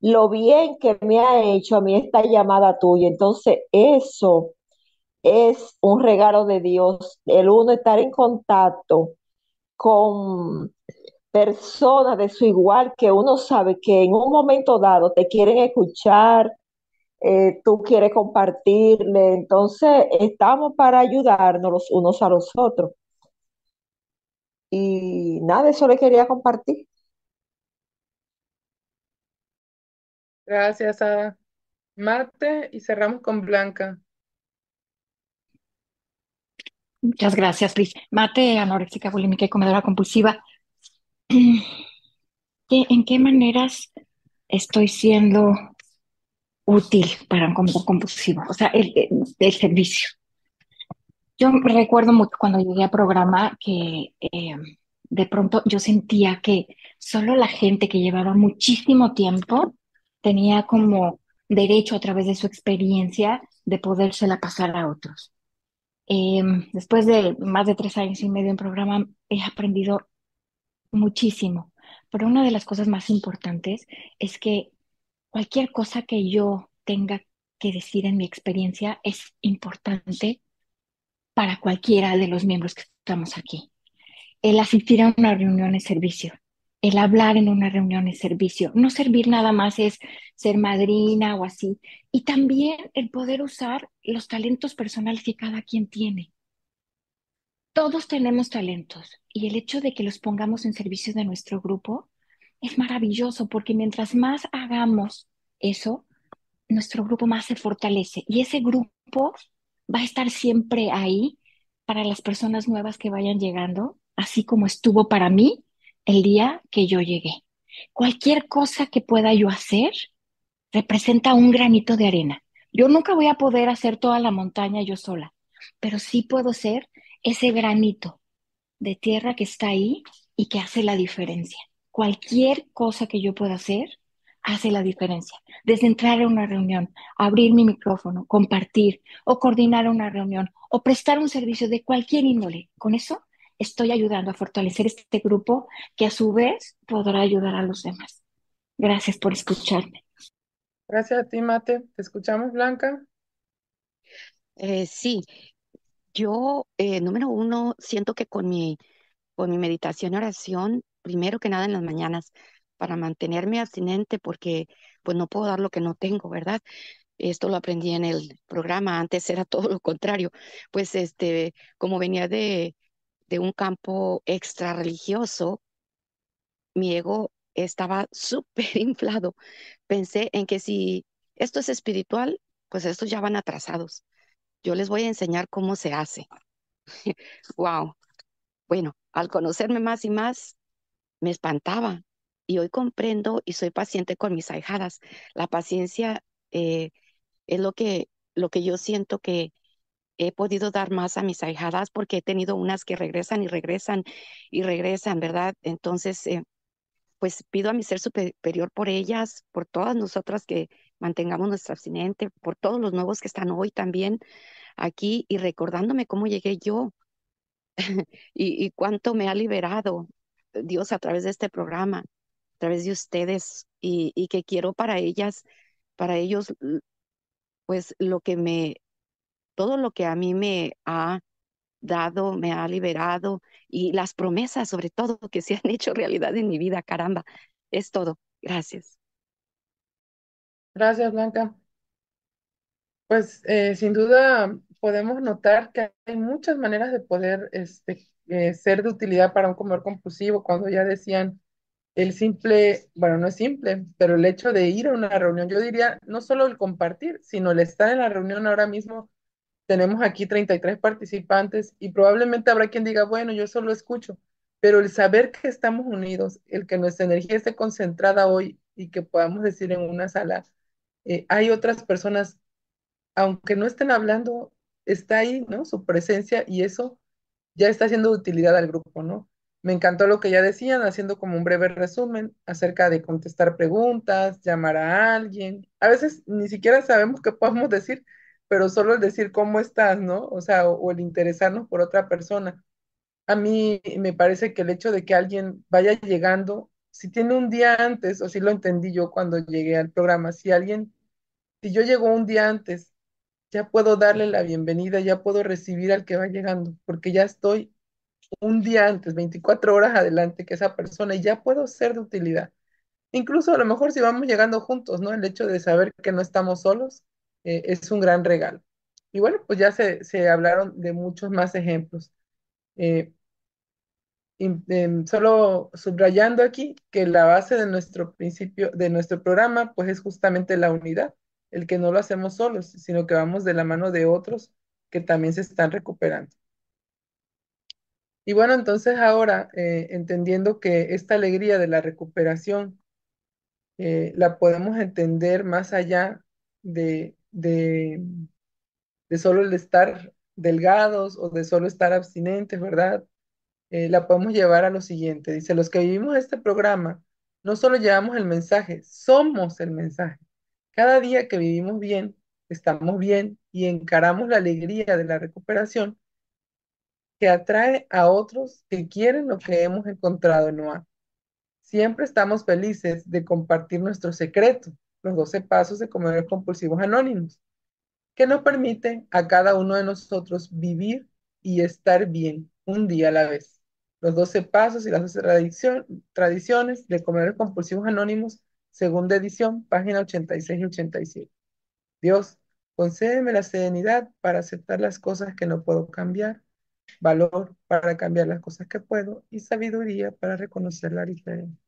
lo bien que me ha hecho a mí esta llamada tuya. Entonces, eso es un regalo de Dios, el uno estar en contacto con personas de su igual que uno sabe que en un momento dado te quieren escuchar, eh, tú quieres compartirle, entonces estamos para ayudarnos los unos a los otros. Y nada, eso le quería compartir. Gracias a Marte y cerramos con Blanca. Muchas gracias, Liz. Mate, anoréxica, bulímica y comedora compulsiva. ¿En qué maneras estoy siendo útil para un comedor compulsivo? O sea, el, servicio. Yo recuerdo mucho cuando llegué a programa que eh, de pronto yo sentía que solo la gente que llevaba muchísimo tiempo tenía como derecho a través de su experiencia de podérsela pasar a otros. Em, después de más de tres años y medio en programa, he aprendido muchísimo, pero una de las cosas más importantes es que cualquier cosa que yo tenga que decir en mi experiencia es importante para cualquiera de los miembros que estamos aquí. El asistir a una reunión es servicio, el hablar en una reunión es servicio, no servir nada más es ser madrina o así, y también el poder usar los talentos personales que cada quien tiene. Todos tenemos talentos y el hecho de que los pongamos en servicio de nuestro grupo es maravilloso porque mientras más hagamos eso, nuestro grupo más se fortalece y ese grupo va a estar siempre ahí para las personas nuevas que vayan llegando, así como estuvo para mí el día que yo llegué. Cualquier cosa que pueda yo hacer representa un granito de arena. Yo nunca voy a poder hacer toda la montaña yo sola, pero sí puedo ser ese granito de tierra que está ahí y que hace la diferencia. Cualquier cosa que yo pueda hacer hace la diferencia. Desde entrar a una reunión, abrir mi micrófono, compartir o coordinar una reunión o prestar un servicio de cualquier índole. Con eso estoy ayudando a fortalecer este grupo que a su vez podrá ayudar a los demás. Gracias por escucharme. Gracias a ti, Mate. ¿Te escuchamos, Blanca? Eh, sí, yo, eh, número uno, siento que con mi, con mi meditación y oración, primero que nada en las mañanas, para mantenerme abstinente, porque pues no puedo dar lo que no tengo, ¿verdad? Esto lo aprendí en el programa, antes era todo lo contrario, pues este, como venía de, de un campo extra religioso, mi ego estaba súper inflado. Pensé en que si esto es espiritual, pues estos ya van atrasados. Yo les voy a enseñar cómo se hace. wow. Bueno, al conocerme más y más, me espantaba. Y hoy comprendo y soy paciente con mis ahijadas. La paciencia eh, es lo que, lo que yo siento que he podido dar más a mis ahijadas porque he tenido unas que regresan y regresan y regresan, ¿verdad? Entonces, eh, pues pido a mi ser superior por ellas, por todas nosotras que mantengamos nuestra abstinente, por todos los nuevos que están hoy también aquí y recordándome cómo llegué yo y, y cuánto me ha liberado Dios a través de este programa, a través de ustedes y, y que quiero para ellas, para ellos, pues lo que me todo lo que a mí me ha dado, me ha liberado y las promesas sobre todo que se han hecho realidad en mi vida, caramba, es todo. Gracias. Gracias, Blanca. Pues eh, sin duda podemos notar que hay muchas maneras de poder este, eh, ser de utilidad para un comedor compulsivo, cuando ya decían el simple, bueno, no es simple, pero el hecho de ir a una reunión, yo diría, no solo el compartir, sino el estar en la reunión ahora mismo tenemos aquí 33 participantes y probablemente habrá quien diga, bueno, yo solo escucho, pero el saber que estamos unidos, el que nuestra energía esté concentrada hoy y que podamos decir en una sala, eh, hay otras personas, aunque no estén hablando, está ahí, ¿no? Su presencia y eso ya está haciendo utilidad al grupo, ¿no? Me encantó lo que ya decían, haciendo como un breve resumen acerca de contestar preguntas, llamar a alguien. A veces ni siquiera sabemos qué podemos decir, pero solo el decir cómo estás, ¿no? O sea, o, el interesarnos por otra persona. a mí me parece que el hecho de que alguien vaya llegando, si tiene un día antes, o si lo entendí yo cuando llegué al programa, si alguien, si yo llego un día antes, ya puedo darle la bienvenida, ya puedo recibir al que va llegando, porque ya estoy un día antes, 24 horas adelante que esa persona y ya puedo ser de utilidad. Incluso a lo mejor si vamos llegando juntos, ¿no? El hecho de saber que no estamos solos eh, es un gran regalo. Y bueno, pues ya se, se hablaron de muchos más ejemplos. Eh, solo subrayando aquí que la base de nuestro principio, de nuestro programa, pues es justamente la unidad, el que no lo hacemos solos, sino que vamos de la mano de otros que también se están recuperando. Y bueno, entonces ahora, eh, entendiendo que esta alegría de la recuperación eh, la podemos entender más allá de, de, de solo el estar delgados o de solo estar abstinentes, ¿verdad? Eh, la podemos llevar a lo siguiente. Dice, los que vivimos este programa, no solo llevamos el mensaje, somos el mensaje. Cada día que vivimos bien, estamos bien y encaramos la alegría de la recuperación que atrae a otros que quieren lo que hemos encontrado en Noah. Siempre estamos felices de compartir nuestro secreto, los 12 pasos de comedores compulsivos anónimos, que nos permiten a cada uno de nosotros vivir y estar bien un día a la vez. Los 12 pasos y las 12 tradiciones de comedores compulsivos anónimos, segunda edición, página 86 y 87. Dios, concédeme la serenidad para aceptar las cosas que no puedo cambiar, valor para cambiar las cosas que puedo y sabiduría para reconocer la diferencia.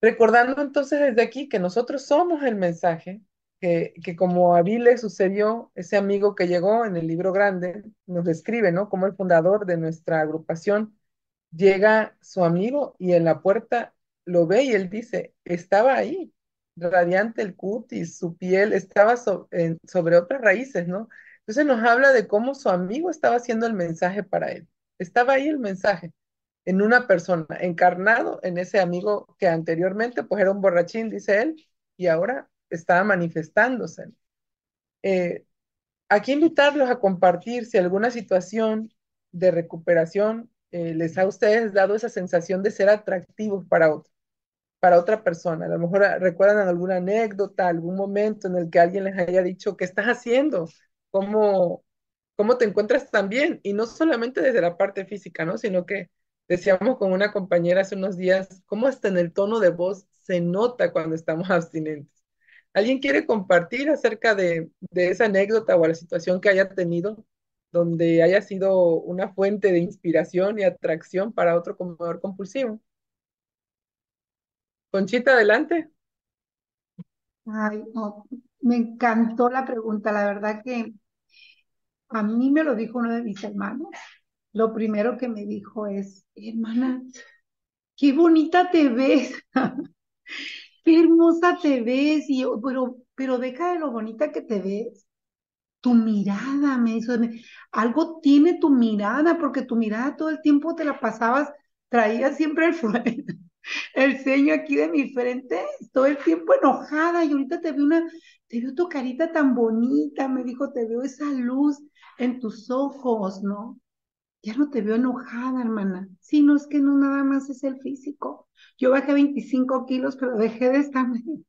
Recordando entonces desde aquí que nosotros somos el mensaje, que, que como a Vile sucedió, ese amigo que llegó en el libro grande, nos describe, ¿no? Como el fundador de nuestra agrupación, llega su amigo y en la puerta lo ve y él dice, estaba ahí, radiante el cutis, su piel estaba sobre otras raíces, ¿no? Entonces nos habla de cómo su amigo estaba haciendo el mensaje para él. Estaba ahí el mensaje en una persona, encarnado en ese amigo que anteriormente pues era un borrachín, dice él, y ahora estaba manifestándose. Eh, aquí invitarlos a compartir si alguna situación de recuperación eh, les ha ustedes dado esa sensación de ser atractivos para otro, para otra persona. A lo mejor recuerdan alguna anécdota, algún momento en el que alguien les haya dicho, ¿qué estás haciendo? ¿Cómo, cómo te encuentras tan bien? Y no solamente desde la parte física, ¿no? Sino que decíamos con una compañera hace unos días, cómo hasta en el tono de voz se nota cuando estamos abstinentes. ¿Alguien quiere compartir acerca de, esa anécdota o la situación que haya tenido donde haya sido una fuente de inspiración y atracción para otro comedor compulsivo? Conchita, adelante. Ay, me encantó la pregunta. La verdad que a mí me lo dijo uno de mis hermanos. Lo primero que me dijo es, hermana, qué bonita te ves. qué hermosa te ves, y pero, pero deja de lo bonita que te ves. Tu mirada, me hizo, algo tiene tu mirada, porque tu mirada todo el tiempo te la pasabas, traías siempre el, el ceño aquí de mi frente, todo el tiempo enojada, y ahorita te veo una, te veo tu carita tan bonita, me dijo, te veo esa luz en tus ojos, ¿no? Ya no te veo enojada, hermana. Sí, no es que no nada más es el físico. Yo bajé 25 kilos, pero dejé de estar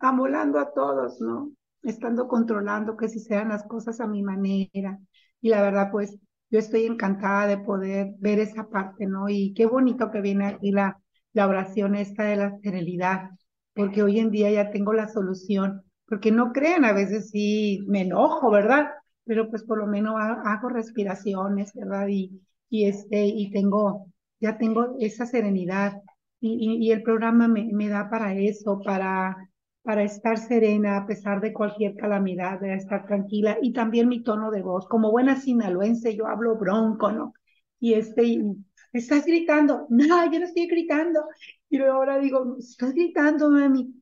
amolando a todos, ¿no? Estando controlando que si sean las cosas a mi manera. Y la verdad, pues, yo estoy encantada de poder ver esa parte, ¿no? Y qué bonito que viene aquí la, la oración esta de la serenidad, porque hoy en día ya tengo la solución, porque no crean, a veces sí me enojo, ¿verdad? Pero pues por lo menos hago respiraciones, ¿verdad? Y, y, este, y tengo, ya tengo esa serenidad y, el programa me, me, da para eso, para, para estar serena a pesar de cualquier calamidad, de estar tranquila y también mi tono de voz. Como buena sinaloense yo hablo bronco, ¿no? Y este, estás gritando, no, yo no estoy gritando. Y luego ahora digo, estás gritando, mami.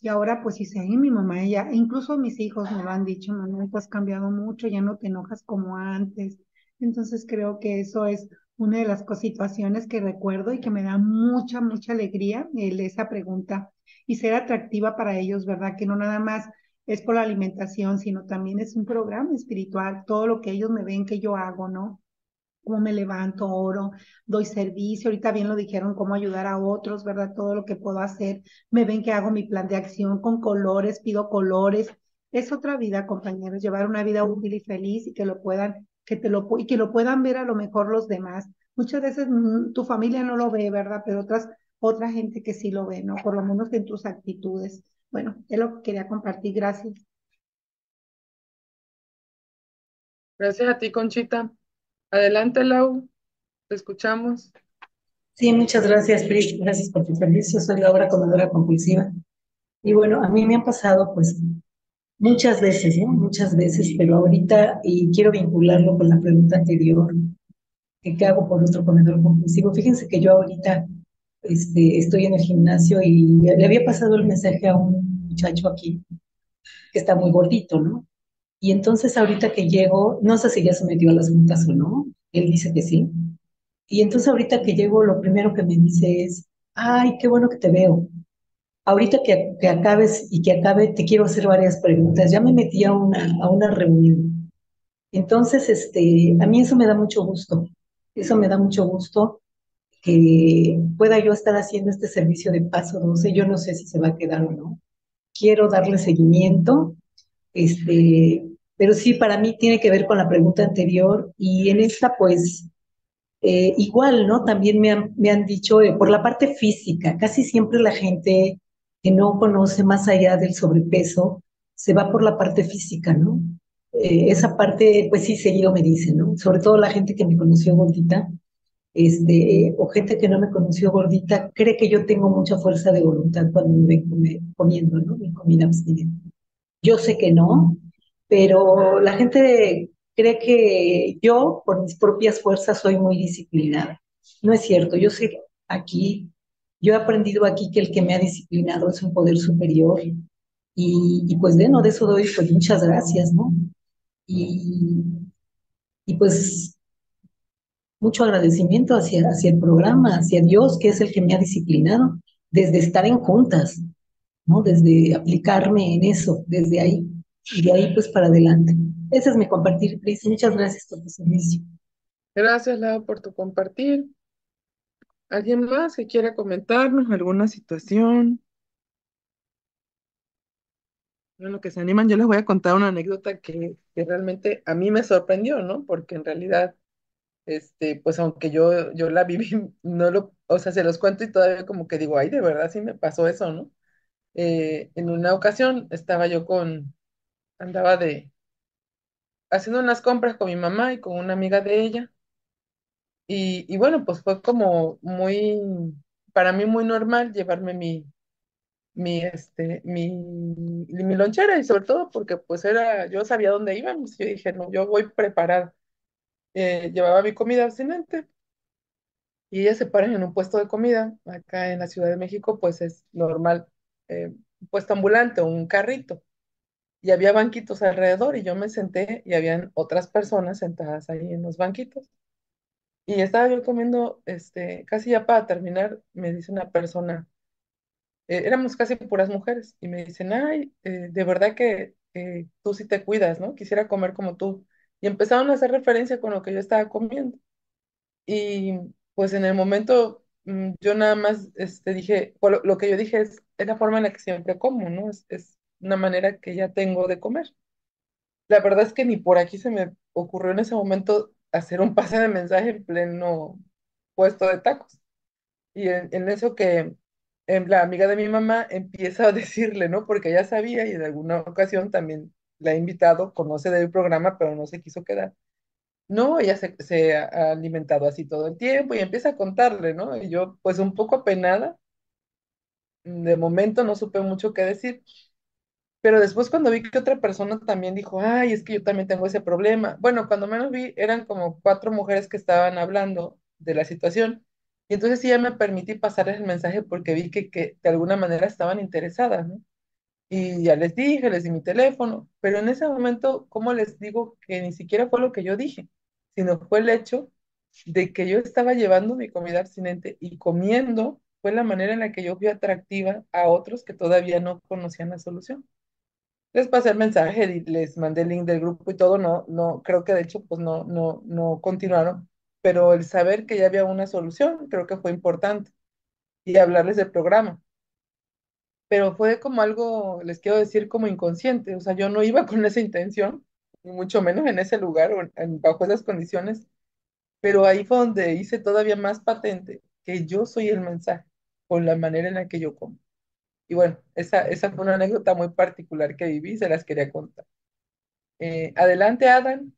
Y ahora pues si ahí mi mamá, ella, incluso mis hijos me lo han dicho, mamá, tú has cambiado mucho, ya no te enojas como antes. Entonces creo que eso es una de las situaciones que recuerdo y que me da mucha, mucha alegría el, esa pregunta y ser atractiva para ellos, ¿verdad? Que no nada más es por la alimentación, sino también es un programa espiritual, todo lo que ellos me ven que yo hago, ¿no? Cómo me levanto, oro, doy servicio, ahorita bien lo dijeron, cómo ayudar a otros, ¿verdad? Todo lo que puedo hacer, me ven que hago mi plan de acción con colores, pido colores, es otra vida, compañeros, llevar una vida útil y feliz y que lo puedan, que te lo, y que lo puedan ver a lo mejor los demás. Muchas veces mm, tu familia no lo ve, ¿verdad? Pero otras, otra gente que sí lo ve, ¿no? Por lo menos en tus actitudes. Bueno, es lo que quería compartir. Gracias. Gracias a ti, Conchita. Adelante, Lau. Te escuchamos. Sí, muchas gracias, Pri. Gracias por tu servicio. Soy Laura, comedora compulsiva. Y bueno, a mí me han pasado, pues, muchas veces, ¿no? Muchas veces, pero ahorita, y quiero vincularlo con la pregunta anterior, ¿qué hago por otro comedor compulsivo? Fíjense que yo ahorita este, estoy en el gimnasio y le había pasado el mensaje a un muchacho aquí que está muy gordito, ¿no? Y entonces ahorita que llego, no sé si ya se metió a las juntas o no, él dice que sí. Y entonces ahorita que llego, lo primero que me dice es, ay, qué bueno que te veo. Ahorita que, que acabes y que acabe, te quiero hacer varias preguntas. Ya me metí a una, a una reunión. Entonces, este, a mí eso me da mucho gusto. Eso me da mucho gusto que pueda yo estar haciendo este servicio de paso 12. Yo no sé si se va a quedar o no. Quiero darle seguimiento este, pero sí, para mí tiene que ver con la pregunta anterior y en esta, pues, eh, igual, ¿no? También me han, me han dicho, eh, por la parte física, casi siempre la gente que no conoce más allá del sobrepeso se va por la parte física, ¿no? Eh, esa parte, pues sí, seguido me dicen, ¿no? Sobre todo la gente que me conoció gordita, este, o gente que no me conoció gordita, cree que yo tengo mucha fuerza de voluntad cuando me ven comiendo, ¿no? Mi comida abstinente. Yo sé que no, pero la gente cree que yo, por mis propias fuerzas, soy muy disciplinada. No es cierto, yo sé aquí, yo he aprendido aquí que el que me ha disciplinado es un poder superior y, pues bueno, de eso doy pues muchas gracias, ¿no? Y, y pues mucho agradecimiento hacia, hacia el programa, hacia Dios, que es el que me ha disciplinado desde estar en juntas, ¿no? Desde aplicarme en eso, desde ahí, y de ahí pues para adelante. Ese es mi compartir, Cris. Muchas gracias por tu servicio. Gracias, Lau, por tu compartir. ¿Alguien más que quiera comentarnos alguna situación? Bueno, que se animan, yo les voy a contar una anécdota que, que realmente a mí me sorprendió, ¿no? Porque en realidad, este, pues aunque yo, yo la viví, no lo, o sea, se los cuento y todavía como que digo, ay, de verdad sí me pasó eso, ¿no? Eh, en una ocasión estaba yo con, andaba de, haciendo unas compras con mi mamá y con una amiga de ella. Y, y bueno, pues fue como muy, para mí muy normal llevarme mi, mi, este, mi, mi lonchera y sobre todo porque pues era, yo sabía dónde íbamos. Yo dije, no, yo voy preparada. Eh, llevaba mi comida abstinente y ellas se paran en un puesto de comida. Acá en la Ciudad de México, pues es normal eh, puesto ambulante o un carrito. Y había banquitos alrededor y yo me senté y habían otras personas sentadas ahí en los banquitos. Y estaba yo comiendo, este, casi ya para terminar, me dice una persona, eh, éramos casi puras mujeres, y me dicen, ay, eh, de verdad que tú sí te cuidas, ¿no? Quisiera comer como tú. Y empezaron a hacer referencia con lo que yo estaba comiendo. Y pues en el momento mm, yo nada más este, dije, lo, que yo dije es, es la forma en la que siempre como, ¿no? Es una manera que ya tengo de comer. La verdad es que ni por aquí se me ocurrió en ese momento hacer un pase de mensaje en pleno puesto de tacos. Y en, eso que en la amiga de mi mamá empieza a decirle, ¿no? Porque ya sabía y en alguna ocasión también la ha invitado, conoce del programa, pero no se quiso quedar. No, ella se, ha alimentado así todo el tiempo y empieza a contarle, ¿no? Y yo, pues un poco apenada, de momento no supe mucho qué decir, pero después cuando vi que otra persona también dijo, ay, es que yo también tengo ese problema. Bueno, cuando menos vi, eran como cuatro mujeres que estaban hablando de la situación. Y entonces sí ya me permití pasarles el mensaje porque vi que, que de alguna manera estaban interesadas, ¿no? Y ya les dije, les di mi teléfono, pero en ese momento, ¿cómo les digo que ni siquiera fue lo que yo dije, sino fue el hecho de que yo estaba llevando mi comida abstinente y comiendo fue la manera en la que yo fui atractiva a otros que todavía no conocían la solución les pasé el mensaje y les mandé el link del grupo y todo, no, no, creo que de hecho pues no, no, no continuaron, pero el saber que ya había una solución creo que fue importante y hablarles del programa. Pero fue como algo, les quiero decir, como inconsciente, o sea, yo no iba con esa intención, ni mucho menos en ese lugar o en, bajo esas condiciones, pero ahí fue donde hice todavía más patente que yo soy el mensaje con la manera en la que yo como. Y bueno, esa, esa fue una anécdota muy particular que viví, se las quería contar. Eh, adelante, Adam.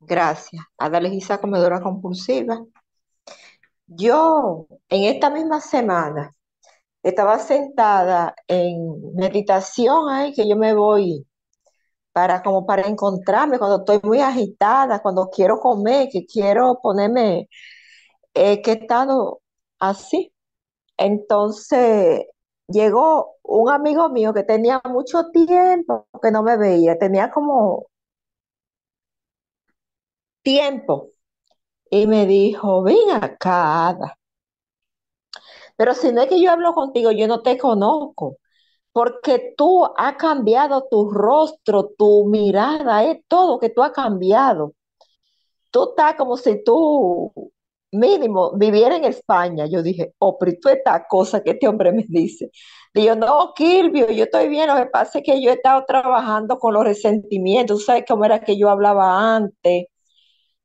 Gracias. Ada comedora compulsiva. Yo, en esta misma semana, estaba sentada en meditación, ay, que yo me voy para como para encontrarme cuando estoy muy agitada, cuando quiero comer, que quiero ponerme, eh, he estado así. Entonces llegó un amigo mío que tenía mucho tiempo que no me veía, tenía como tiempo, y me dijo, ven acá, Pero si no es que yo hablo contigo, yo no te conozco, porque tú has cambiado tu rostro, tu mirada, es todo que tú has cambiado. Tú estás como si tú mínimo viviera en España. Yo dije, oh, pero esta cosa que este hombre me dice. Digo, no, Kilvio, yo estoy bien, lo que pasa es que yo he estado trabajando con los resentimientos, sabes cómo era que yo hablaba antes,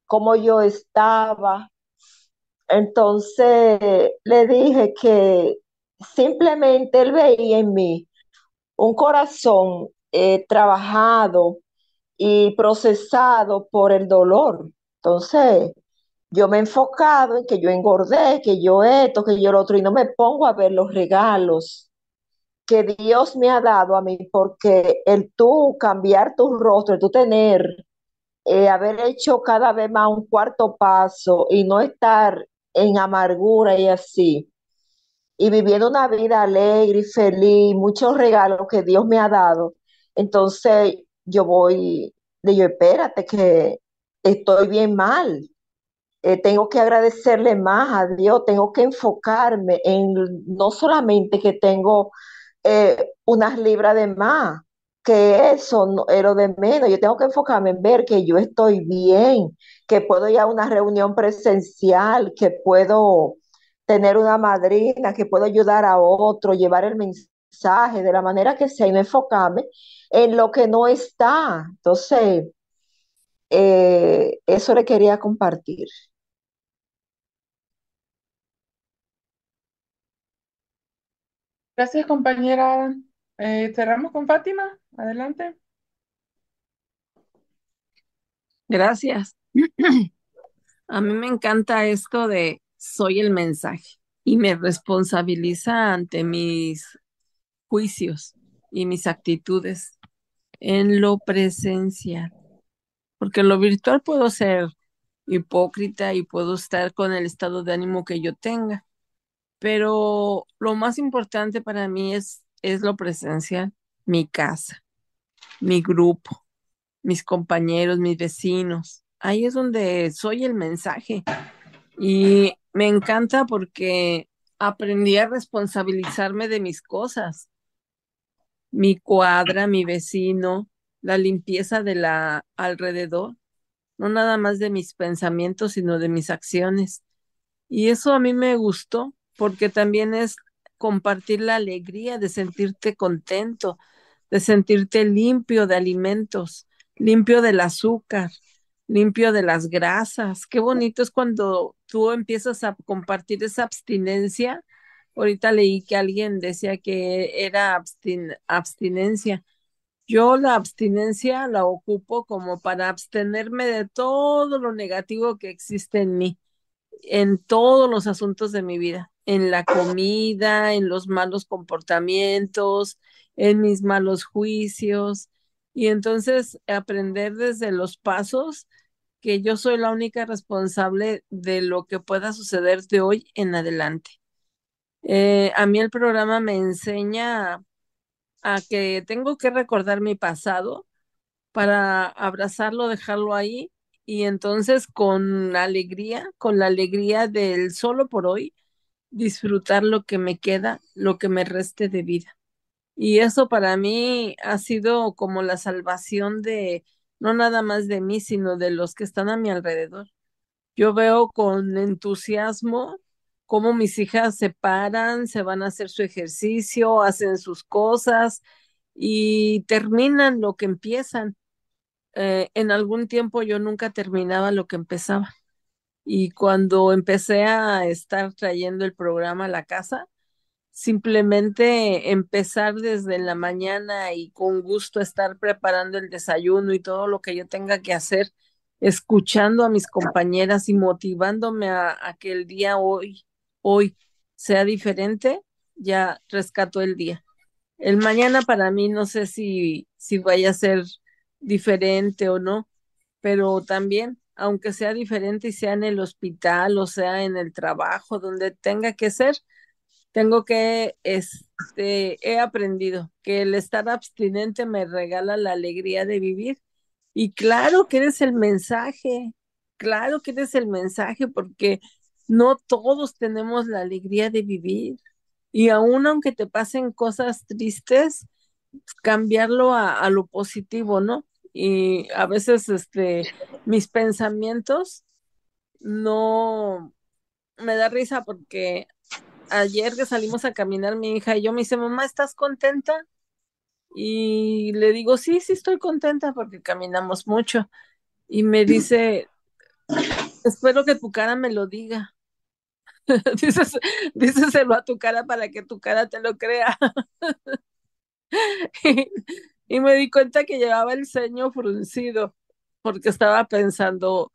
cómo yo estaba. Entonces le dije que simplemente él veía en mí un corazón eh, trabajado y procesado por el dolor. Entonces, yo me he enfocado en que yo engordé, que yo esto, que yo lo otro, y no me pongo a ver los regalos que Dios me ha dado a mí, porque el tú cambiar tu rostro, el tú tener, eh, haber hecho cada vez más un cuarto paso y no estar en amargura y así, y viviendo una vida alegre y feliz, muchos regalos que Dios me ha dado, entonces yo voy, de yo espérate que estoy bien mal, eh, tengo que agradecerle más a Dios, tengo que enfocarme en no solamente que tengo eh, unas libras de más, que eso no, es lo de menos, yo tengo que enfocarme en ver que yo estoy bien, que puedo ir a una reunión presencial, que puedo tener una madrina, que puedo ayudar a otro, llevar el mensaje de la manera que sea y no enfocarme en lo que no está. Entonces, eh, eso le quería compartir. Gracias, compañera. Eh, cerramos con Fátima. Adelante. Gracias. A mí me encanta esto de soy el mensaje y me responsabiliza ante mis juicios y mis actitudes en lo presencial. Porque en lo virtual puedo ser hipócrita y puedo estar con el estado de ánimo que yo tenga pero lo más importante para mí es, es lo presencial, mi casa, mi grupo, mis compañeros, mis vecinos. Ahí es donde soy el mensaje. Y me encanta porque aprendí a responsabilizarme de mis cosas. Mi cuadra, mi vecino, la limpieza de la alrededor, no nada más de mis pensamientos, sino de mis acciones. Y eso a mí me gustó porque también es compartir la alegría de sentirte contento, de sentirte limpio de alimentos, limpio del azúcar, limpio de las grasas. Qué bonito es cuando tú empiezas a compartir esa abstinencia. Ahorita leí que alguien decía que era abstinencia. Yo la abstinencia la ocupo como para abstenerme de todo lo negativo que existe en mí, en todos los asuntos de mi vida en la comida, en los malos comportamientos, en mis malos juicios. Y entonces aprender desde los pasos que yo soy la única responsable de lo que pueda suceder de hoy en adelante. Eh, a mí el programa me enseña a que tengo que recordar mi pasado para abrazarlo, dejarlo ahí y entonces con alegría, con la alegría del solo por hoy, disfrutar lo que me queda, lo que me reste de vida. Y eso para mí ha sido como la salvación de no nada más de mí, sino de los que están a mi alrededor. Yo veo con entusiasmo cómo mis hijas se paran, se van a hacer su ejercicio, hacen sus cosas y terminan lo que empiezan. Eh, en algún tiempo yo nunca terminaba lo que empezaba. Y cuando empecé a estar trayendo el programa a la casa, simplemente empezar desde la mañana y con gusto estar preparando el desayuno y todo lo que yo tenga que hacer, escuchando a mis compañeras y motivándome a, que el día hoy, hoy sea diferente, ya rescato el día. El mañana para mí no sé si, si vaya a ser diferente o no, pero también, aunque sea diferente y sea en el hospital o sea en el trabajo, donde tenga que ser, tengo que, este, he aprendido que el estar abstinente me regala la alegría de vivir. Y claro que eres el mensaje, claro que eres el mensaje, porque no todos tenemos la alegría de vivir. Y aún aunque te pasen cosas tristes, cambiarlo a, a lo positivo, ¿no? Y a veces, este, mis pensamientos no me da risa porque ayer que salimos a caminar mi hija y yo me dice, mamá, ¿estás contenta? Y le digo, sí, sí estoy contenta porque caminamos mucho. Y me dice, espero que tu cara me lo diga. Dices, a tu cara para que tu cara te lo crea. y me di cuenta que llevaba el ceño fruncido porque estaba pensando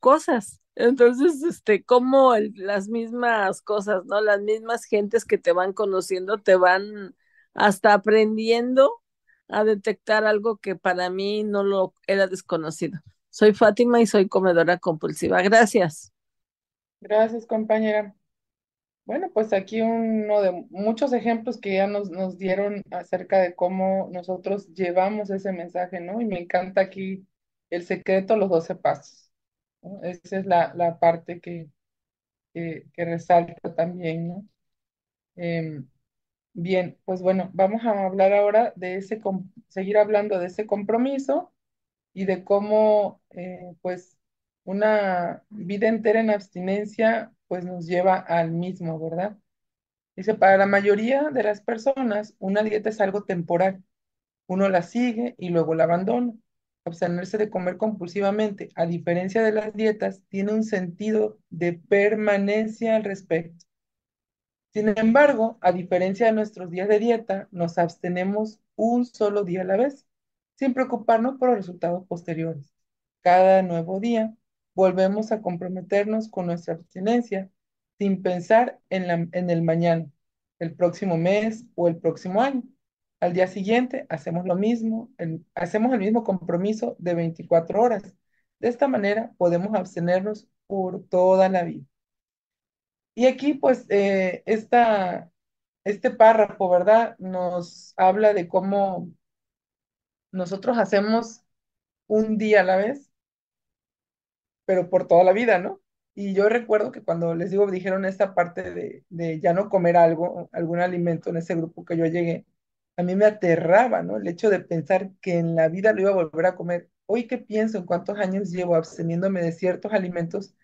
cosas. Entonces, este, como las mismas cosas, ¿no? Las mismas gentes que te van conociendo, te van hasta aprendiendo a detectar algo que para mí no lo era desconocido. Soy Fátima y soy comedora compulsiva. Gracias. Gracias, compañera. Bueno, pues aquí uno de muchos ejemplos que ya nos, nos dieron acerca de cómo nosotros llevamos ese mensaje, ¿no? Y me encanta aquí el secreto, los 12 pasos, ¿no? Esa es la, la parte que, que, resalta también, ¿no? Em, bien, pues bueno, vamos a hablar ahora de ese, seguir hablando de ese compromiso y de cómo, eh, pues, una vida entera en abstinencia, pues nos lleva al mismo, ¿verdad? Dice, para la mayoría de las personas, una dieta es algo temporal. Uno la sigue y luego la abandona. Abstenerse de comer compulsivamente, a diferencia de las dietas, tiene un sentido de permanencia al respecto. Sin embargo, a diferencia de nuestros días de dieta, nos abstenemos un solo día a la vez, sin preocuparnos por los resultados posteriores. Cada nuevo día, volvemos a comprometernos con nuestra abstinencia, sin pensar en la- en el mañana, el próximo mes o el próximo año. Al día siguiente, hacemos lo mismo, el- hacemos el mismo compromiso de 24 horas. De esta manera, podemos abstenernos por toda la vida. Y aquí, pues, eh, esta, este párrafo, ¿verdad? Nos habla de cómo nosotros hacemos un día a la vez, pero por toda la vida, ¿no? Y yo recuerdo que cuando les digo, dijeron esta parte de, ya no comer algo, algún alimento en ese grupo que yo llegué, a mí me aterraba, ¿no? El hecho de pensar que en la vida lo iba a volver a comer. Hoy que pienso en cuántos años llevo absteniéndome de ciertos alimentos,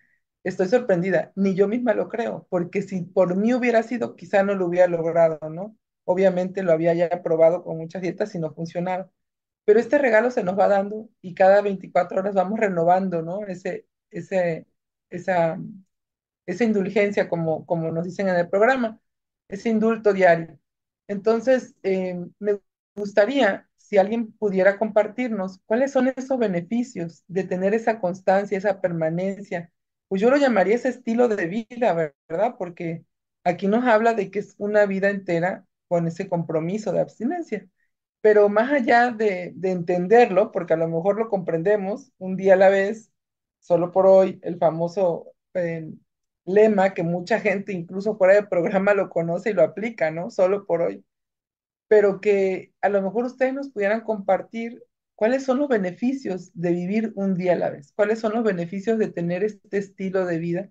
estoy sorprendida. Ni yo misma lo creo, porque si por mí hubiera sido, quizá no lo hubiera logrado, ¿no? Obviamente lo había ya probado con muchas dietas y no funcionaba. Pero este regalo se nos va dando y cada 24 horas vamos renovando, ¿no? Ese, ese, esa, esa indulgencia, como, como nos dicen en el programa, ese indulto diario. Entonces, eh, me gustaría si alguien pudiera compartirnos cuáles son esos beneficios de tener esa constancia, esa permanencia. Pues yo lo llamaría ese estilo de vida, ¿verdad? Porque aquí nos habla de que es una vida entera con ese compromiso de abstinencia. Pero más allá de, de entenderlo, porque a lo mejor lo comprendemos un día a la vez, solo por hoy, el famoso eh, lema que mucha gente, incluso fuera del programa, lo conoce y lo aplica, ¿no? Solo por hoy. Pero que a lo mejor ustedes nos pudieran compartir cuáles son los beneficios de vivir un día a la vez, cuáles son los beneficios de tener este estilo de vida,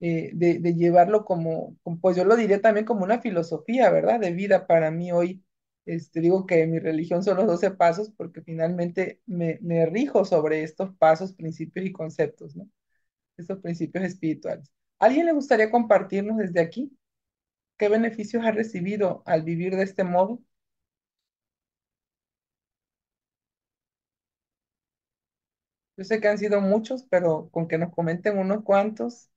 eh, de, de llevarlo como, como, pues yo lo diría también como una filosofía, ¿verdad? De vida para mí hoy Este, digo que mi religión son los 12 pasos porque finalmente me, me rijo sobre estos pasos, principios y conceptos, ¿no? Estos principios espirituales. ¿Alguien le gustaría compartirnos desde aquí? ¿Qué beneficios ha recibido al vivir de este modo? Yo sé que han sido muchos, pero con que nos comenten unos cuantos.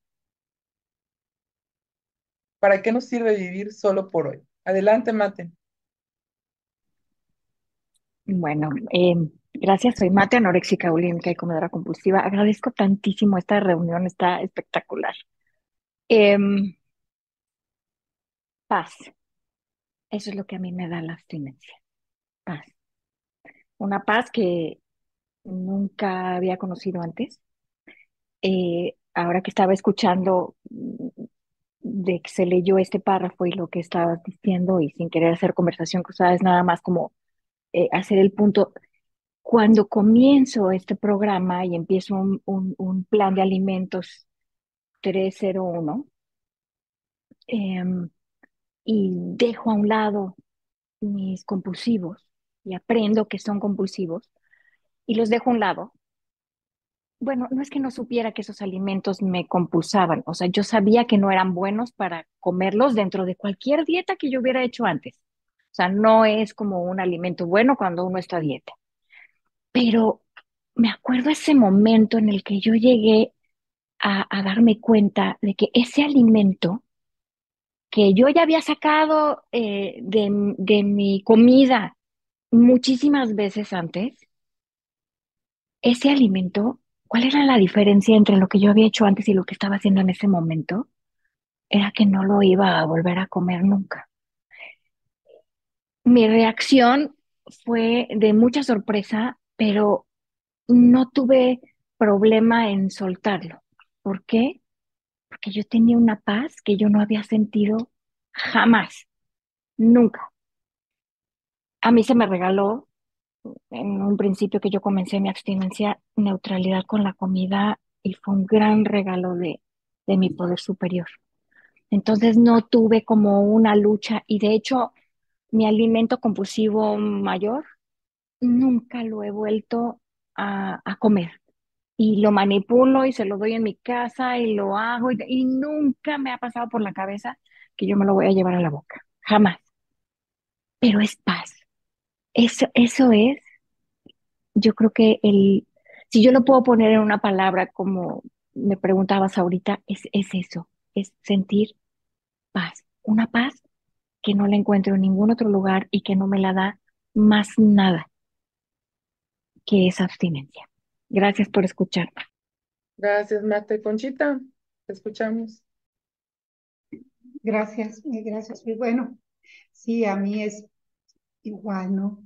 ¿Para qué nos sirve vivir solo por hoy? Adelante, Mate. Bueno, eh, gracias. Soy Mate, anoréxica bulímica y comedora compulsiva. Agradezco tantísimo esta reunión, está espectacular. Em, paz. Eso es lo que a mí me da la abstinencia. Paz. Una paz que nunca había conocido antes. Eh, ahora que estaba escuchando mm, de que se leyó este párrafo y lo que estabas diciendo y sin querer hacer conversación cruzada, es nada más como eh, hacer el punto. Cuando comienzo este programa y empiezo un, un, plan de alimentos 301 em, y dejo a un lado mis compulsivos y aprendo que son compulsivos y los dejo a un lado, bueno, no es que no supiera que esos alimentos me compulsaban, o sea, yo sabía que no eran buenos para comerlos dentro de cualquier dieta que yo hubiera hecho antes. O sea, no es como un alimento bueno cuando uno está a dieta. Pero me acuerdo ese momento en el que yo llegué a, darme cuenta de que ese alimento que yo ya había sacado eh, de, de mi comida muchísimas veces antes, ese alimento, ¿cuál era la diferencia entre lo que yo había hecho antes y lo que estaba haciendo en ese momento? Era que no lo iba a volver a comer nunca. Mi reacción fue de mucha sorpresa, pero no tuve problema en soltarlo. ¿Por qué? Porque yo tenía una paz que yo no había sentido jamás, nunca. A mí se me regaló en un principio que yo comencé mi abstinencia, neutralidad con la comida y fue un gran regalo de, de mi poder superior. Entonces no tuve como una lucha y de hecho mi alimento compulsivo mayor nunca lo he vuelto a, comer. Y lo manipulo y se lo doy en mi casa y lo hago y, y nunca me ha pasado por la cabeza que yo me lo voy a llevar a la boca. Jamás. Pero es paz eso, eso es, yo creo que el, si yo lo puedo poner en una palabra como me preguntabas ahorita, es, es eso, es sentir paz, una paz que no la encuentro en ningún otro lugar y que no me la da más nada que esa abstinencia. Gracias por escucharme. Gracias, Mate. Conchita, te escuchamos. Gracias, gracias. Muy bueno. Sí, a mí es igual, ¿no?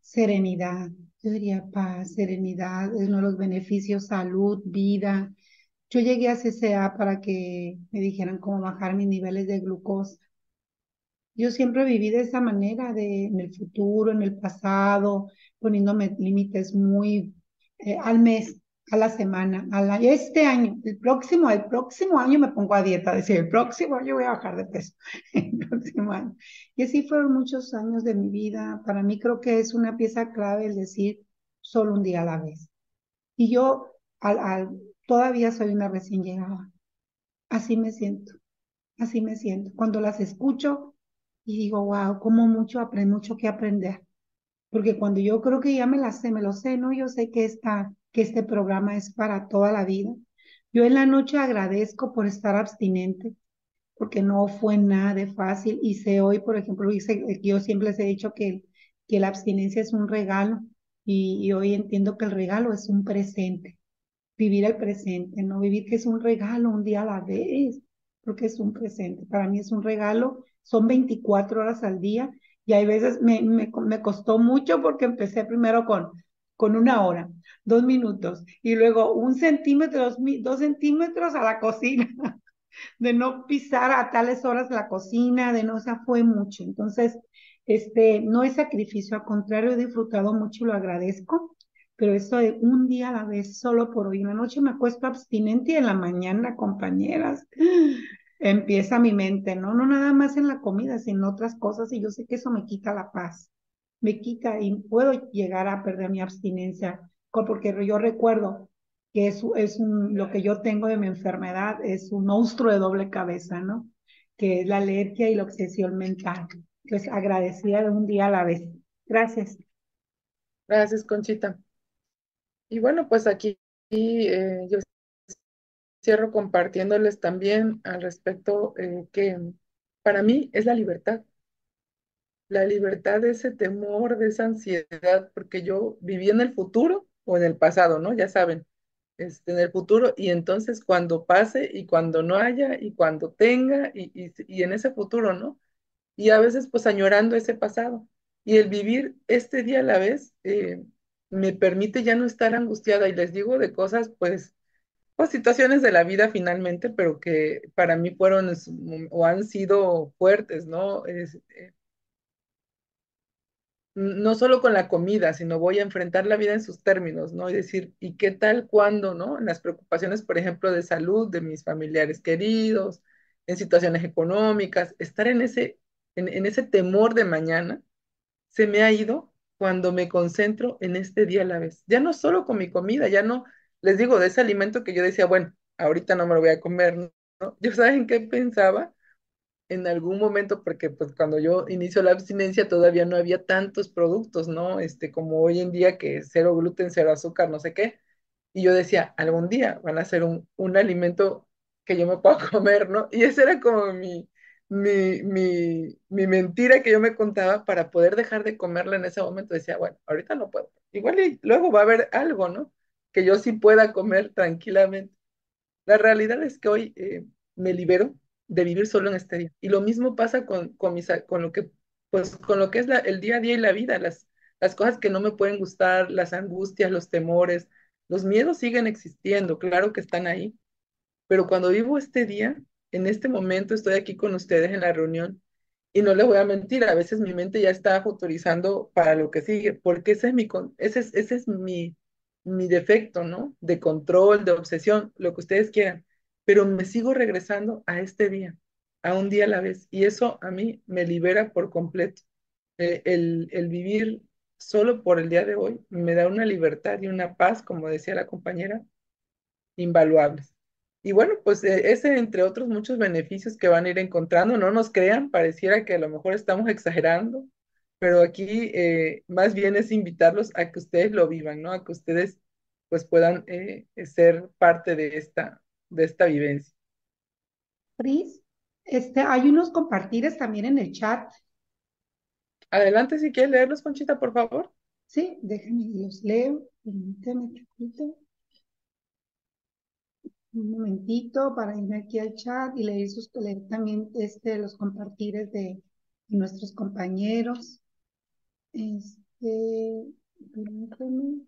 Serenidad, yo diría paz, serenidad, es uno de los beneficios, salud, vida. Yo llegué a CCA para que me dijeran cómo bajar mis niveles de glucosa. Yo siempre viví de esa manera, de, en el futuro, en el pasado, poniéndome límites muy eh, al mes a la semana, a este año, el próximo, el próximo año me pongo a dieta, decir, el próximo año voy a bajar de peso, el próximo año. Y así fueron muchos años de mi vida. Para mí creo que es una pieza clave el decir solo un día a la vez. Y yo al, todavía soy una recién llegada. Así me siento, así me siento. Cuando las escucho y digo, wow, como mucho, aprendo, mucho que aprender. Porque cuando yo creo que ya me la sé, me lo sé, ¿no? Yo sé que esta que este programa es para toda la vida. Yo en la noche agradezco por estar abstinente, porque no fue nada fácil. Y sé hoy, por ejemplo, yo siempre les he dicho que, que la abstinencia es un regalo y, hoy entiendo que el regalo es un presente. Vivir el presente, no vivir que es un regalo un día a la vez, porque es un presente. Para mí es un regalo, son 24 horas al día y hay veces me, me, costó mucho porque empecé primero con con una hora, dos minutos, y luego un centímetro, dos, centímetros a la cocina, de no pisar a tales horas la cocina, de no, o sea, fue mucho. Entonces, este, no es sacrificio, al contrario, he disfrutado mucho y lo agradezco, pero eso de un día a la vez, solo por hoy. En la noche me acuesto abstinente y en la mañana, compañeras, empieza mi mente, ¿no? No nada más en la comida, sino otras cosas, y yo sé que eso me quita la paz. me quita y puedo llegar a perder mi abstinencia, porque yo recuerdo que es, es un, lo que yo tengo de mi enfermedad, es un monstruo de doble cabeza, ¿no? Que es la alergia y la obsesión mental. Pues agradecida de un día a la vez. Gracias. Gracias, Conchita. Y bueno, pues aquí eh, yo cierro compartiéndoles también al respecto eh, que para mí es la libertad. La libertad de ese temor, de esa ansiedad, porque yo viví en el futuro o en el pasado, ¿no? Ya saben, este, en el futuro y entonces cuando pase y cuando no haya y cuando tenga y, en ese futuro, ¿no? Y a veces pues añorando ese pasado. Y el vivir este día a la vez eh, me permite ya no estar angustiada y les digo de cosas pues pues, situaciones de la vida finalmente, pero que para mí fueron o han sido fuertes, ¿no? Es, eh, no solo con la comida, sino voy a enfrentar la vida en sus términos, ¿no? Y decir, ¿y qué tal cuando, ¿no? En las preocupaciones, por ejemplo, de salud de mis familiares queridos, en situaciones económicas, estar en ese, en, en ese temor de mañana, se me ha ido cuando me concentro en este día a la vez. Ya no solo con mi comida, ya no les digo, de ese alimento que yo decía, bueno, ahorita no me lo voy a comer, ¿no? Yo saben qué pensaba en algún momento, porque pues cuando yo inicio la abstinencia todavía no había tantos productos, ¿no? Este, como hoy en día que cero gluten, cero azúcar, no sé qué. Y yo decía, algún día van a ser un, un alimento que yo me pueda comer, ¿no? Y esa era como mi, mi, mi, mi mentira que yo me contaba para poder dejar de comerla en ese momento. Decía, bueno, ahorita no puedo. Igual luego va a haber algo, ¿no? Que yo sí pueda comer tranquilamente. La realidad es que hoy eh, me libero de vivir solo en este día. Y lo mismo pasa con, con, con lo que pues con lo que es el día a día y la vida, las, las cosas que no me pueden gustar, las angustias, los temores, los miedos siguen existiendo, claro que están ahí, pero cuando vivo este día, en este momento estoy aquí con ustedes en la reunión y no les voy a mentir, a veces mi mente ya está futurizando para lo que sigue, porque ese es mi, ese es, ese es mi, mi defecto, ¿no? De control, de obsesión, lo que ustedes quieran, pero me sigo regresando a este día, a un día a la vez, y eso a mí me libera por completo. Eh, el, el vivir solo por el día de hoy me da una libertad y una paz, como decía la compañera, invaluables. Y bueno, pues eh, ese, entre otros muchos beneficios que van a ir encontrando, no nos crean, pareciera que a lo mejor estamos exagerando, pero aquí eh, más bien es invitarlos a que ustedes lo vivan, ¿no? A que ustedes pues puedan eh, ser parte de esta, de esta vivencia. Pris, este, hay unos compartires también en el chat. Adelante, si quieres leerlos, Conchita, por favor. Sí, déjenme, los leo. Permíteme un Un momentito para irme aquí al chat y leer, sus, leer también este, los compartires de nuestros compañeros. Este, permítame,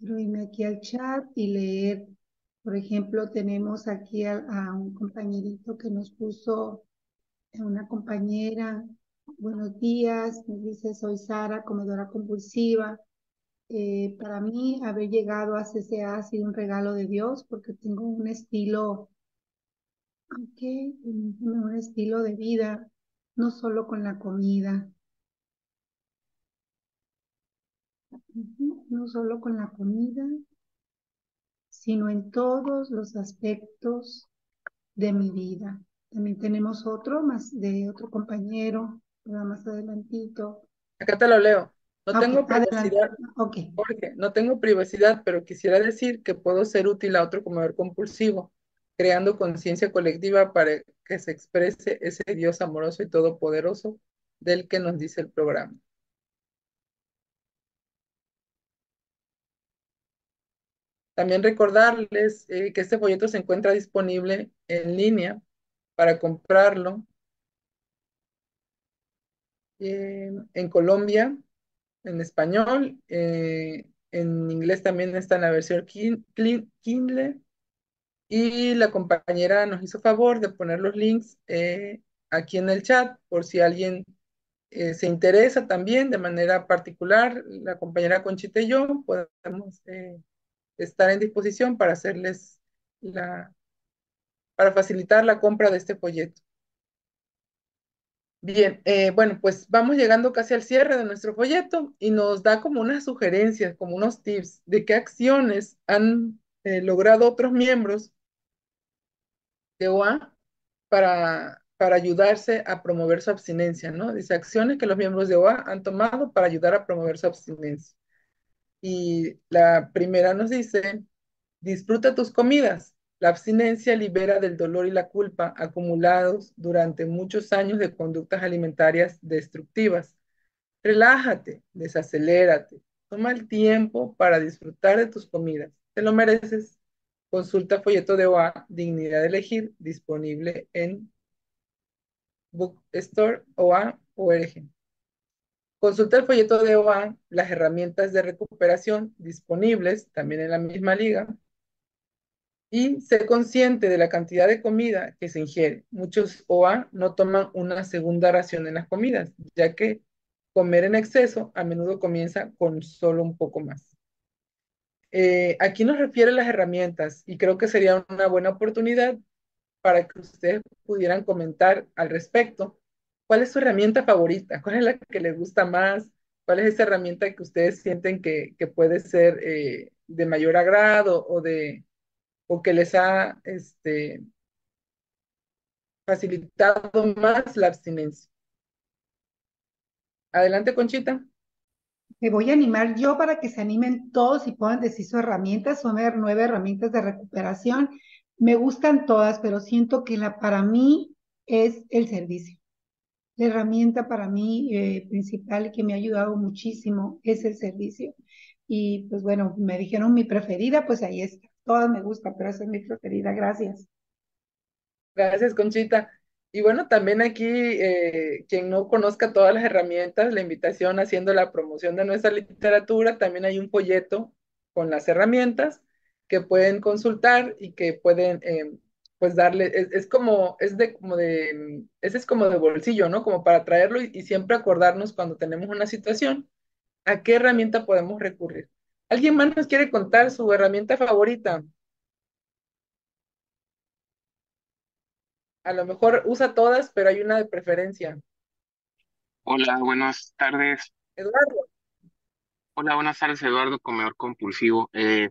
irme aquí al chat y leer. Por ejemplo, tenemos aquí a, un compañerito que nos puso, una compañera, buenos días, me dice, soy Sara, comedora compulsiva. Eh, para mí, haber llegado a CCA ha sido un regalo de Dios porque tengo un estilo, ok, un estilo de vida, no solo con la comida, no solo con la comida, sino en todos los aspectos de mi vida. También tenemos otro más de otro compañero, más adelantito. Acá te lo leo. No tengo privacidad, okay. porque no tengo privacidad, pero quisiera decir que puedo ser útil a otro comedor compulsivo, creando conciencia colectiva para que se exprese ese Dios amoroso y todopoderoso del que nos dice el programa. También recordarles eh, que este folleto se encuentra disponible en línea para comprarlo eh, en Colombia, en español, eh, en inglés también está en la versión Kindle. Y la compañera nos hizo favor de poner los links aquí en el chat por si alguien se interesa también de manera particular. La compañera Conchita y yo podemos estar en disposición para hacerles la, para facilitar la compra de este folleto. Bien, eh, bueno, pues vamos llegando casi al cierre de nuestro folleto y nos da como unas sugerencias, como unos tips de qué acciones han eh, logrado otros miembros de OA para, para ayudarse a promover su abstinencia, ¿no? Dice acciones que los miembros de OA han tomado para ayudar a promover su abstinencia. Y la primera nos dice, disfruta tus comidas. La abstinencia libera del dolor y la culpa acumulados durante muchos años de conductas alimentarias destructivas. Relájate, desacelérate, toma el tiempo para disfrutar de tus comidas. Te lo mereces. Consulta folleto de OA, Dignidad de Elegir, disponible en Bookstore OA.org. Consulta el folleto de OA, las herramientas de recuperación disponibles también en la misma liga. Y sé consciente de la cantidad de comida que se ingiere. Muchos OA no toman una segunda ración en las comidas, ya que comer en exceso a menudo comienza con solo un poco más. Eh, aquí nos refiere las herramientas y creo que sería una buena oportunidad para que ustedes pudieran comentar al respecto. ¿Cuál es su herramienta favorita? ¿Cuál es la que les gusta más? ¿Cuál es esa herramienta que ustedes sienten que, puede ser eh, de mayor agrado o, de, o que les ha este, facilitado más la abstinencia? Adelante, Conchita. Me voy a animar yo para que se animen todos y puedan decir sus herramientas. Son nueve herramientas de recuperación. Me gustan todas, pero siento que la para mí es el servicio. La herramienta para mí eh, principal que me ha ayudado muchísimo es el servicio. Y pues bueno, me dijeron mi preferida, pues ahí está. Todas me gustan, pero esa es mi preferida. Gracias. Gracias, Conchita. Y bueno, también aquí, eh, quien no conozca todas las herramientas, la invitación haciendo la promoción de nuestra literatura, también hay un folleto con las herramientas que pueden consultar y que pueden, eh, pues darle, es, como, es de, como de, ese es como de bolsillo, ¿no? Como para traerlo y, y siempre acordarnos cuando tenemos una situación, a qué herramienta podemos recurrir. ¿Alguien más nos quiere contar su herramienta favorita? A lo mejor usa todas, pero hay una de preferencia. Hola, buenas tardes. Eduardo. Hola, buenas tardes, Eduardo, comedor compulsivo. Eh,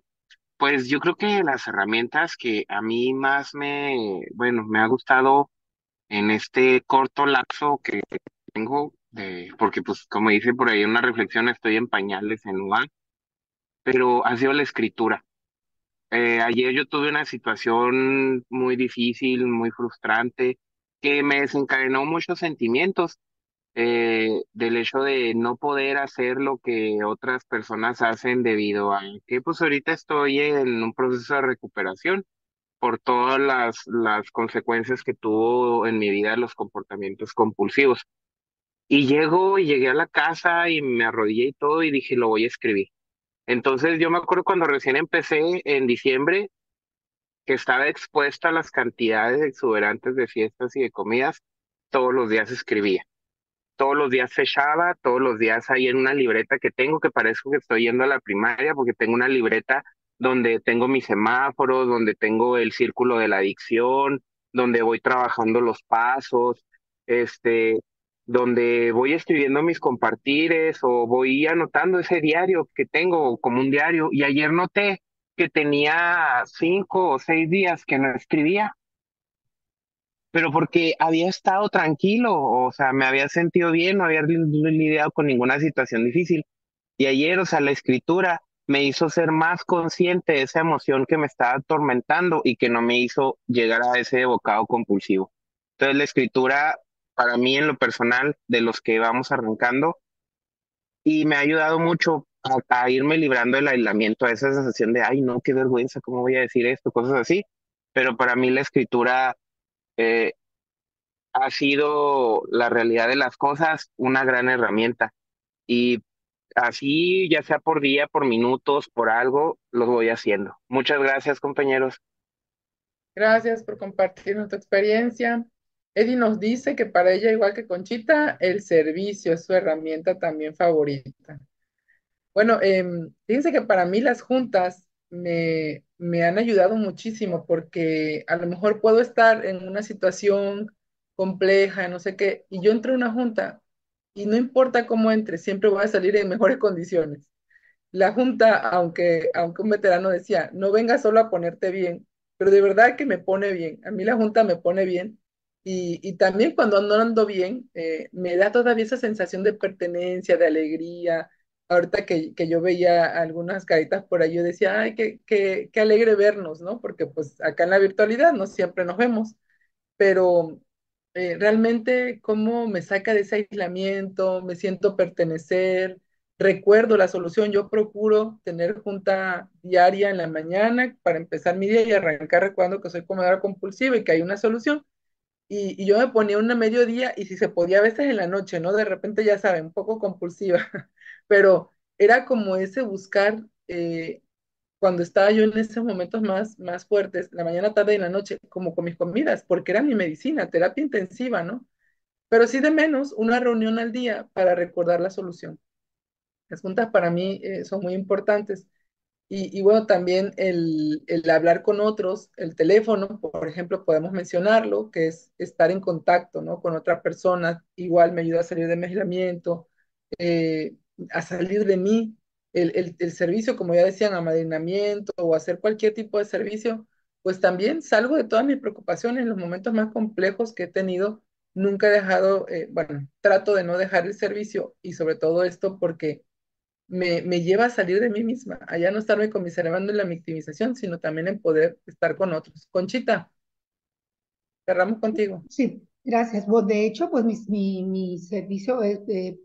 pues yo creo que las herramientas que a mí más me, bueno, me ha gustado en este corto lapso que tengo, de, porque pues como dice por ahí una reflexión, estoy en pañales en UAN, pero ha sido la escritura. Eh, ayer yo tuve una situación muy difícil, muy frustrante, que me desencadenó muchos sentimientos eh, del hecho de no poder hacer lo que otras personas hacen debido a que pues ahorita estoy en un proceso de recuperación por todas las, las consecuencias que tuvo en mi vida los comportamientos compulsivos. Y llego y llegué a la casa y me arrodillé y todo y dije, lo voy a escribir. Entonces yo me acuerdo cuando recién empecé en diciembre, que estaba expuesta a las cantidades exuberantes de fiestas y de comidas, todos los días escribía. Todos los días fechaba, todos los días ahí en una libreta que tengo, que parezco que estoy yendo a la primaria, porque tengo una libreta donde tengo mis semáforos, donde tengo el círculo de la adicción, donde voy trabajando los pasos, este, donde voy escribiendo mis compartires o voy anotando ese diario que tengo como un diario. Y ayer noté que tenía cinco o seis días que no escribía, pero porque había estado tranquilo, o sea, me había sentido bien, no había lidiado con ninguna situación difícil. Y ayer, o sea, la escritura me hizo ser más consciente de esa emoción que me estaba atormentando y que no me hizo llegar a ese bocado compulsivo. Entonces la escritura para mí en lo personal, de los que vamos arrancando, y me ha ayudado mucho a, irme librando del aislamiento, a esa sensación de, ay, no, qué vergüenza, ¿cómo voy a decir esto? Cosas así. Pero para mí la escritura eh, ha sido la realidad de las cosas una gran herramienta. Y así, ya sea por día, por minutos, por algo, lo voy haciendo. Muchas gracias, compañeros. Gracias por compartir nuestra experiencia. Eddie nos dice que para ella, igual que Conchita, el servicio es su herramienta también favorita. Bueno, em, fíjense que para mí las juntas me, me han ayudado muchísimo porque a lo mejor puedo estar en una situación compleja, no sé qué, y yo entro a una junta y no importa cómo entre, siempre voy a salir en mejores condiciones. La junta, aunque, aunque un veterano decía, no venga solo a ponerte bien, pero de verdad que me pone bien. A mí la junta me pone bien. Y, y también cuando no ando bien, eh, me da todavía esa sensación de pertenencia, de alegría. Ahorita que, que yo veía algunas caritas por ahí, yo decía, ay, qué, qué, qué alegre vernos, ¿no? Porque pues acá en la virtualidad no siempre nos vemos, pero eh, realmente cómo me saca de ese aislamiento, me siento pertenecer, recuerdo la solución, yo procuro tener junta diaria en la mañana para empezar mi día y arrancar recordando que soy comedora compulsiva y que hay una solución. Y, y yo me ponía una mediodía y si se podía a veces en la noche, ¿no? De repente ya saben, un poco compulsiva, pero era como ese buscar eh, cuando estaba yo en esos momentos más, más fuertes, la mañana, tarde y la noche, como con mis comidas, porque era mi medicina, terapia intensiva, ¿no? Pero sí de menos una reunión al día para recordar la solución. Las juntas para mí eh, son muy importantes. Y, y bueno, también el, el, hablar con otros, el teléfono, por ejemplo, podemos mencionarlo, que es estar en contacto, ¿no? Con otra persona, igual me ayuda a salir de mi aislamiento, eh, a salir de mí, el, el, servicio, como ya decían, amadrinamiento o hacer cualquier tipo de servicio, pues también salgo de todas mis preocupaciones en los momentos más complejos que he tenido. Nunca he dejado, eh, bueno, trato de no dejar el servicio y sobre todo esto porque me, me, lleva a salir de mí misma, allá no estarme conmiserando en la victimización, sino también en poder estar con otros. Conchita, cerramos contigo. Sí, gracias. de hecho, pues mi, mi, mi servicio es de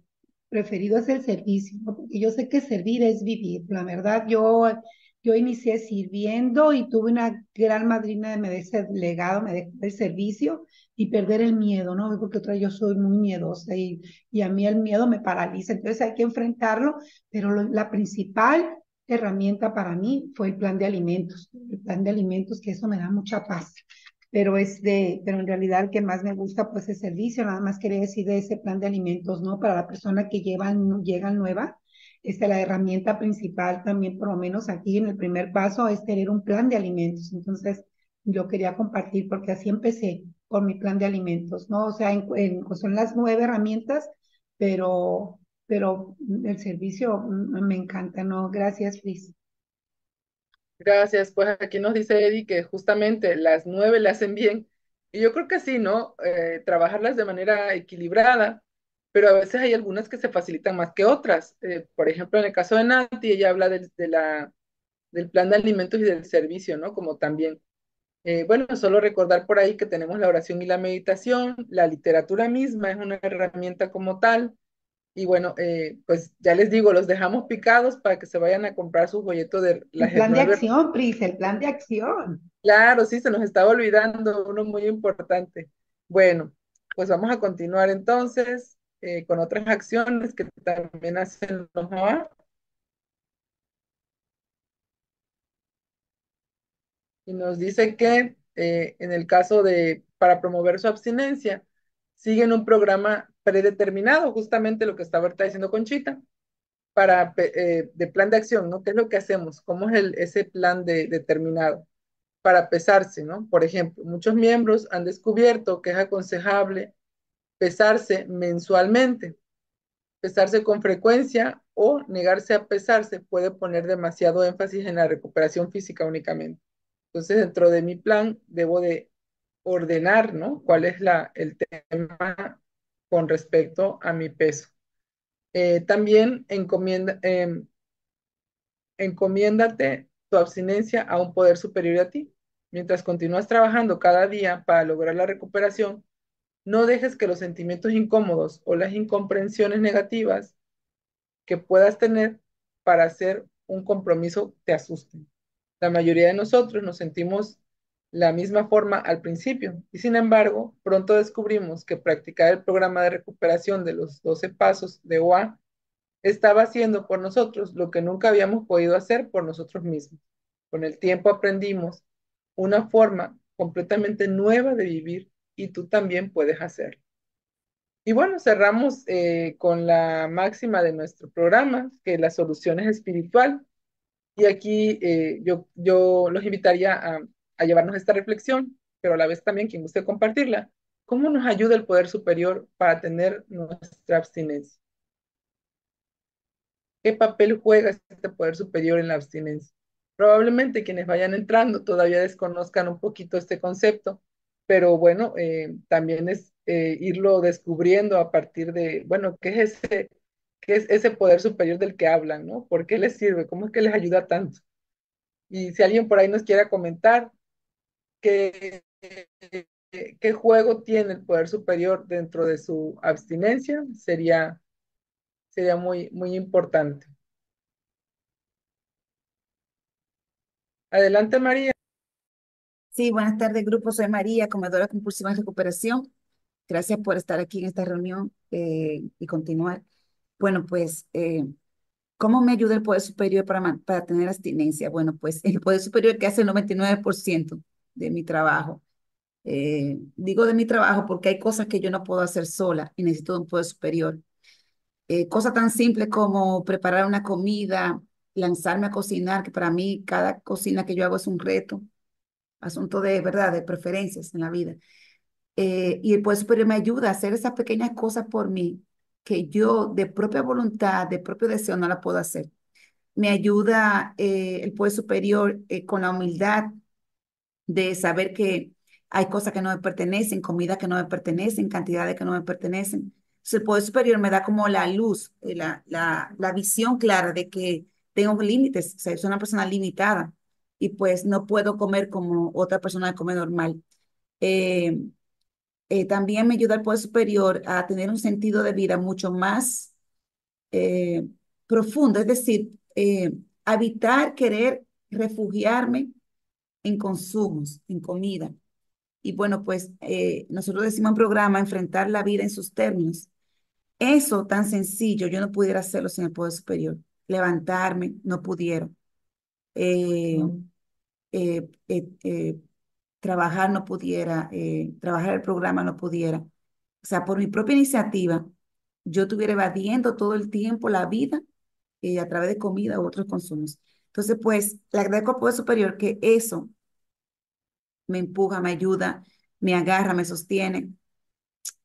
preferido es el servicio, porque yo sé que servir es vivir. La verdad, yo, yo inicié sirviendo y tuve una gran madrina de me legado, me dejó el servicio y perder el miedo, ¿no? Porque otra yo soy muy miedosa y, y a mí el miedo me paraliza, entonces hay que enfrentarlo, pero la principal herramienta para mí fue el plan de alimentos, el plan de alimentos, que eso me da mucha paz pero es de, pero en realidad el que más me gusta pues es servicio, nada más quería decir de ese plan de alimentos, ¿no? Para la persona que llevan, llegan nueva, esta la herramienta principal también, por lo menos aquí en el primer paso, es tener un plan de alimentos. Entonces, yo quería compartir porque así empecé con mi plan de alimentos, ¿no? O sea, en, pues, son las nueve herramientas, pero, pero el servicio me encanta, ¿no? Gracias, Fris. Gracias. Pues aquí nos dice Eddie que justamente las nueve le hacen bien. Y yo creo que sí, ¿no? Eh, trabajarlas de manera equilibrada, pero a veces hay algunas que se facilitan más que otras. Eh, por ejemplo, en el caso de Nati, ella habla de, de la, del plan de alimentos y del servicio, ¿no? Como también. Eh, bueno, solo recordar por ahí que tenemos la oración y la meditación, la literatura misma es una herramienta como tal, y bueno, eh, pues ya les digo, los dejamos picados para que se vayan a comprar su folleto de la El plan de acción, Pris, el plan de acción. Claro, sí, se nos estaba olvidando uno muy importante. Bueno, pues vamos a continuar entonces eh, con otras acciones que también hacen los. Y nos dice que eh, en el caso de, para promover su abstinencia, siguen un programa predeterminado, justamente lo que estaba ahorita diciendo Conchita, para, eh, de plan de acción, ¿no? ¿Qué es lo que hacemos? ¿Cómo es ese plan de, determinado? Para pesarse, ¿no? Por ejemplo, muchos miembros han descubierto que es aconsejable pesarse mensualmente. Pesarse con frecuencia o negarse a pesarse puede poner demasiado énfasis en la recuperación física únicamente. Entonces, dentro de mi plan, debo de ordenar, ¿no? ¿Cuál es la, el tema con respecto a mi peso? Eh, también encomienda, eh, encomiéndate tu abstinencia a un poder superior a ti. Mientras continúas trabajando cada día para lograr la recuperación, no dejes que los sentimientos incómodos o las incomprensiones negativas que puedas tener para hacer un compromiso te asusten. La mayoría de nosotros nos sentimos la misma forma al principio y sin embargo pronto descubrimos que practicar el programa de recuperación de los 12 pasos de OA estaba haciendo por nosotros lo que nunca habíamos podido hacer por nosotros mismos. Con el tiempo aprendimos una forma completamente nueva de vivir y tú también puedes hacerlo. Y bueno, cerramos eh, con la máxima de nuestro programa, que la solución es espiritual. Y aquí eh, yo, yo los invitaría a a llevarnos esta reflexión, pero a la vez también quien guste compartirla, ¿cómo nos ayuda el poder superior para tener nuestra abstinencia? ¿Qué papel juega este poder superior en la abstinencia? Probablemente quienes vayan entrando todavía desconozcan un poquito este concepto, pero bueno, eh, también es eh, irlo descubriendo a partir de, bueno, ¿qué es ese, qué es ese poder superior del que hablan, ¿no? ¿Por qué les sirve? ¿Cómo es que les ayuda tanto? Y si alguien por ahí nos quiera comentar qué, qué juego tiene el poder superior dentro de su abstinencia, sería, sería muy, muy importante. Adelante, María. Sí, buenas tardes, grupo. Soy María, comedora compulsiva en recuperación. Gracias por estar aquí en esta reunión eh, y continuar. Bueno, pues, eh, ¿cómo me ayuda el poder superior para, para tener abstinencia? Bueno, pues el poder superior que hace el 99% de mi trabajo. Eh, digo de mi trabajo porque hay cosas que yo no puedo hacer sola y necesito un poder superior. cosas tan simples como preparar una comida, lanzarme a cocinar, que para mí cada cocina que yo hago es un reto, asunto de verdad, de preferencias en la vida. Eh, y el poder superior me ayuda a hacer esas pequeñas cosas por mí que yo de propia voluntad, de propio deseo no la puedo hacer. Me ayuda eh, el poder superior eh, con la humildad de saber que hay cosas que no me pertenecen, comida que no me pertenecen, cantidades que no me pertenecen. Entonces, el poder superior me da como la luz, la, la, la visión clara de que tengo límites, o sea, soy una persona limitada y pues no puedo comer como otra persona come normal. Eh, eh, también me ayuda el poder superior a tener un sentido de vida mucho más eh, profundo, es decir, evitar querer refugiarme en consumos, en comida. Y bueno, pues nosotros decimos en programa enfrentar la vida en sus términos. Eso tan sencillo, yo no pudiera hacerlo sin el poder superior levantarme, no pudieron. Eh, eh, eh, trabajar no pudiera, trabajar el programa no pudiera. O sea, por mi propia iniciativa, yo estuviera evadiendo todo el tiempo la vida a través de comida u otros consumos. Entonces, pues, le agradezco al Poder Superior que eso me empuja, me ayuda, me agarra, me sostiene.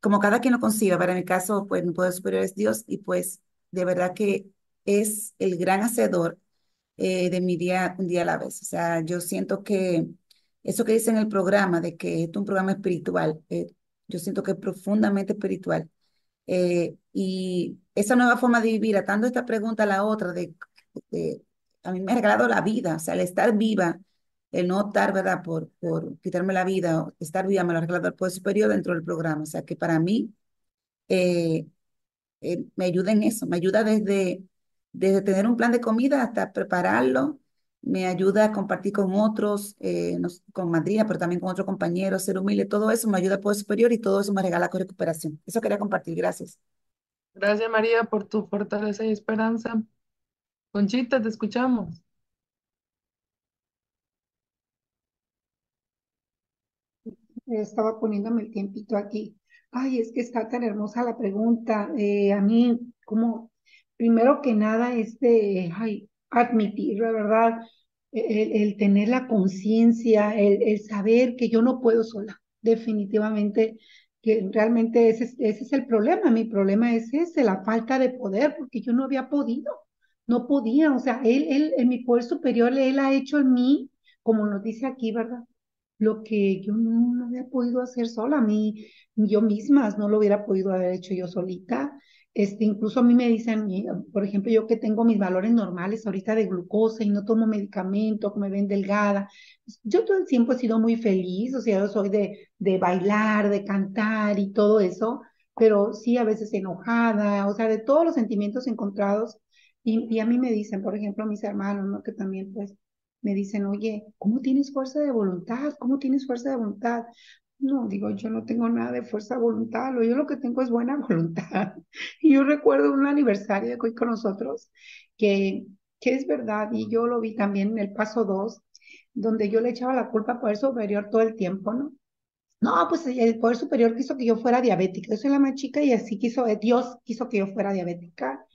Como cada quien lo conciba, para mi caso, pues mi Poder Superior es Dios y pues de verdad que es el gran hacedor eh, de mi día, un día a la vez. O sea, yo siento que eso que dice en el programa, de que es un programa espiritual, eh, yo siento que es profundamente espiritual. Eh, y esa nueva forma de vivir, atando esta pregunta a la otra, de, a mí me ha regalado la vida, o sea, el estar viva, el no optar, ¿verdad?, por, por quitarme la vida, estar viva me lo ha regalado el Poder Superior dentro del programa. O sea, que para mí me ayuda en eso, me ayuda desde desde tener un plan de comida hasta prepararlo, me ayuda a compartir con otros, eh, con madrina, pero también con otros compañeros, ser humilde, todo eso me ayuda a poder superior y todo eso me regala con recuperación. Eso quería compartir, gracias. Gracias María por tu fortaleza y esperanza. Conchita, te escuchamos. Estaba poniéndome el tiempito aquí. Ay, es que está tan hermosa la pregunta. Eh, a mí, como primero que nada, este, ay, admitir, la verdad, el, tener la conciencia, el, saber que yo no puedo sola, definitivamente, que realmente ese, ese es el problema, mi problema es ese, la falta de poder, porque yo no había podido, no podía, o sea, él, él, en mi poder superior, él ha hecho en mí, como nos dice aquí, ¿verdad? Lo que yo no, no había podido hacer sola, a mí, yo misma no lo hubiera podido haber hecho yo solita, este, incluso a mí me dicen, por ejemplo, yo que tengo mis valores normales ahorita de glucosa y no tomo medicamento, que me ven delgada, yo todo el tiempo he sido muy feliz, o sea, yo soy de, de bailar, de cantar y todo eso, pero sí a veces enojada, o sea, de todos los sentimientos encontrados. Y, a mí me dicen, por ejemplo, mis hermanos, ¿no? Que también pues me dicen, oye, ¿cómo tienes fuerza de voluntad? ¿Cómo tienes fuerza de voluntad? No, digo, yo no tengo nada de fuerza de voluntad, lo yo lo que tengo es buena voluntad. Y yo recuerdo un aniversario de hoy con nosotros, que, que es verdad, y yo lo vi también en el paso 2, donde yo le echaba la culpa al poder superior todo el tiempo, ¿no? No, pues el poder superior quiso que yo fuera diabética, yo soy la más chica y así quiso, Dios quiso que yo fuera diabética.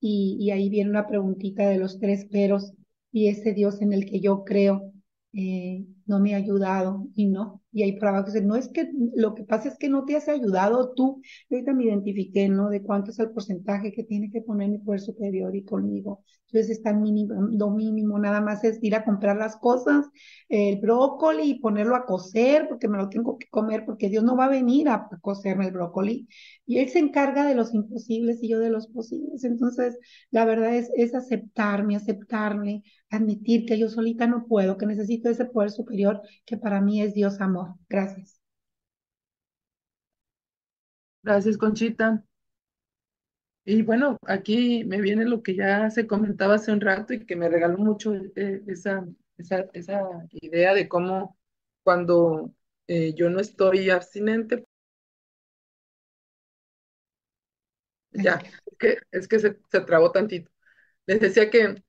Y, y ahí viene una preguntita de los tres peros y ese Dios en el que yo creo. Eh, no me ha ayudado y no. Y hay trabajos que no es que lo que pasa es que no te has ayudado tú. Yo ahorita me identifiqué, ¿no? De cuánto es el porcentaje que tiene que poner mi poder superior y conmigo. Entonces está mínimo, lo mínimo, nada más es ir a comprar las cosas, el brócoli y ponerlo a cocer, porque me lo tengo que comer, porque Dios no va a venir a cocerme el brócoli. Y Él se encarga de los imposibles y yo de los posibles. Entonces, la verdad es, es aceptarme, aceptarme, admitir que yo solita no puedo, que necesito ese poder superior que para mí es Dios amor. Gracias. Gracias, Conchita. Y bueno, aquí me viene lo que ya se comentaba hace un rato y que me regaló mucho eh, esa, esa, esa, idea de cómo cuando eh, yo no estoy abstinente, ya, es que, es que se, se trabó tantito. Les decía que